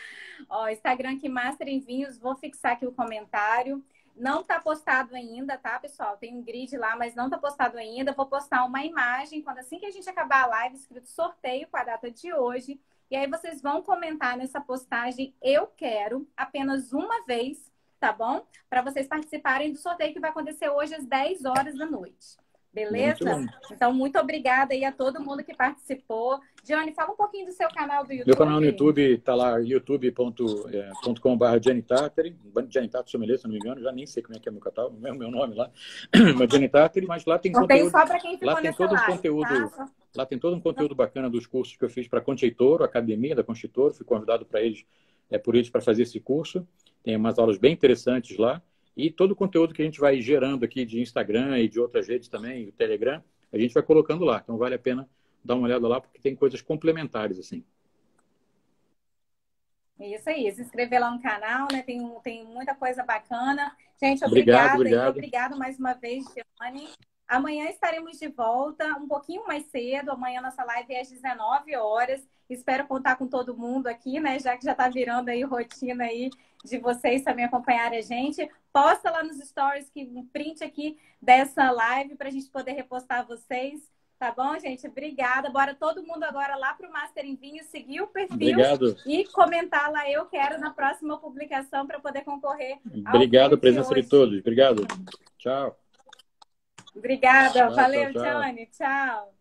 Ó, Instagram aqui, Master em Vinhos. Vou fixar aqui o comentário. Não está postado ainda, tá, pessoal? Tem um grid lá, mas não está postado ainda. Vou postar uma imagem quando assim que a gente acabar a live, escrito sorteio com a data de hoje. E aí vocês vão comentar nessa postagem eu quero apenas uma vez, tá bom? Para vocês participarem do sorteio que vai acontecer hoje às 10 horas da noite. Beleza? Muito então, muito obrigada aí a todo mundo que participou. Johnny, fala um pouquinho do seu canal do YouTube. Meu canal no YouTube está lá, youtube.com.br Jenny Tartari, Jenny Sommelier, se não me engano, já nem sei como é que é meu canal, não é o meu nome lá, mas Jenny Tartari, mas lá tem conteúdo. Tem só para quem ficou lá tem todo live, um conteúdo, tá? Lá tem todo um conteúdo bacana dos cursos que eu fiz para Concheitoro, Academia da Concheitoro, fui convidado para eles, é, por eles para fazer esse curso. Tem umas aulas bem interessantes lá. E todo o conteúdo que a gente vai gerando aqui de Instagram e de outras redes também, o Telegram, a gente vai colocando lá. Então vale a pena dar uma olhada lá, porque tem coisas complementares, assim. Isso aí, se inscrever lá no canal, né? Tem, tem muita coisa bacana. Gente, obrigada. Obrigado, obrigado. obrigado mais uma vez, Giovanni. Amanhã estaremos de volta, um pouquinho mais cedo. Amanhã nossa live é às 19 horas. Espero contar com todo mundo aqui, né? Já que já está virando aí rotina aí de vocês também acompanharem a gente. Posta lá nos stories que um print aqui dessa live para a gente poder repostar vocês. Tá bom, gente? Obrigada. Bora todo mundo agora lá para o Master em Vinho, seguir o perfil Obrigado. e comentar lá eu quero na próxima publicação para poder concorrer. Obrigado, presença de, de todos. Obrigado. Tchau. Obrigada. Tchau, Valeu, tchau, tchau. Tchau.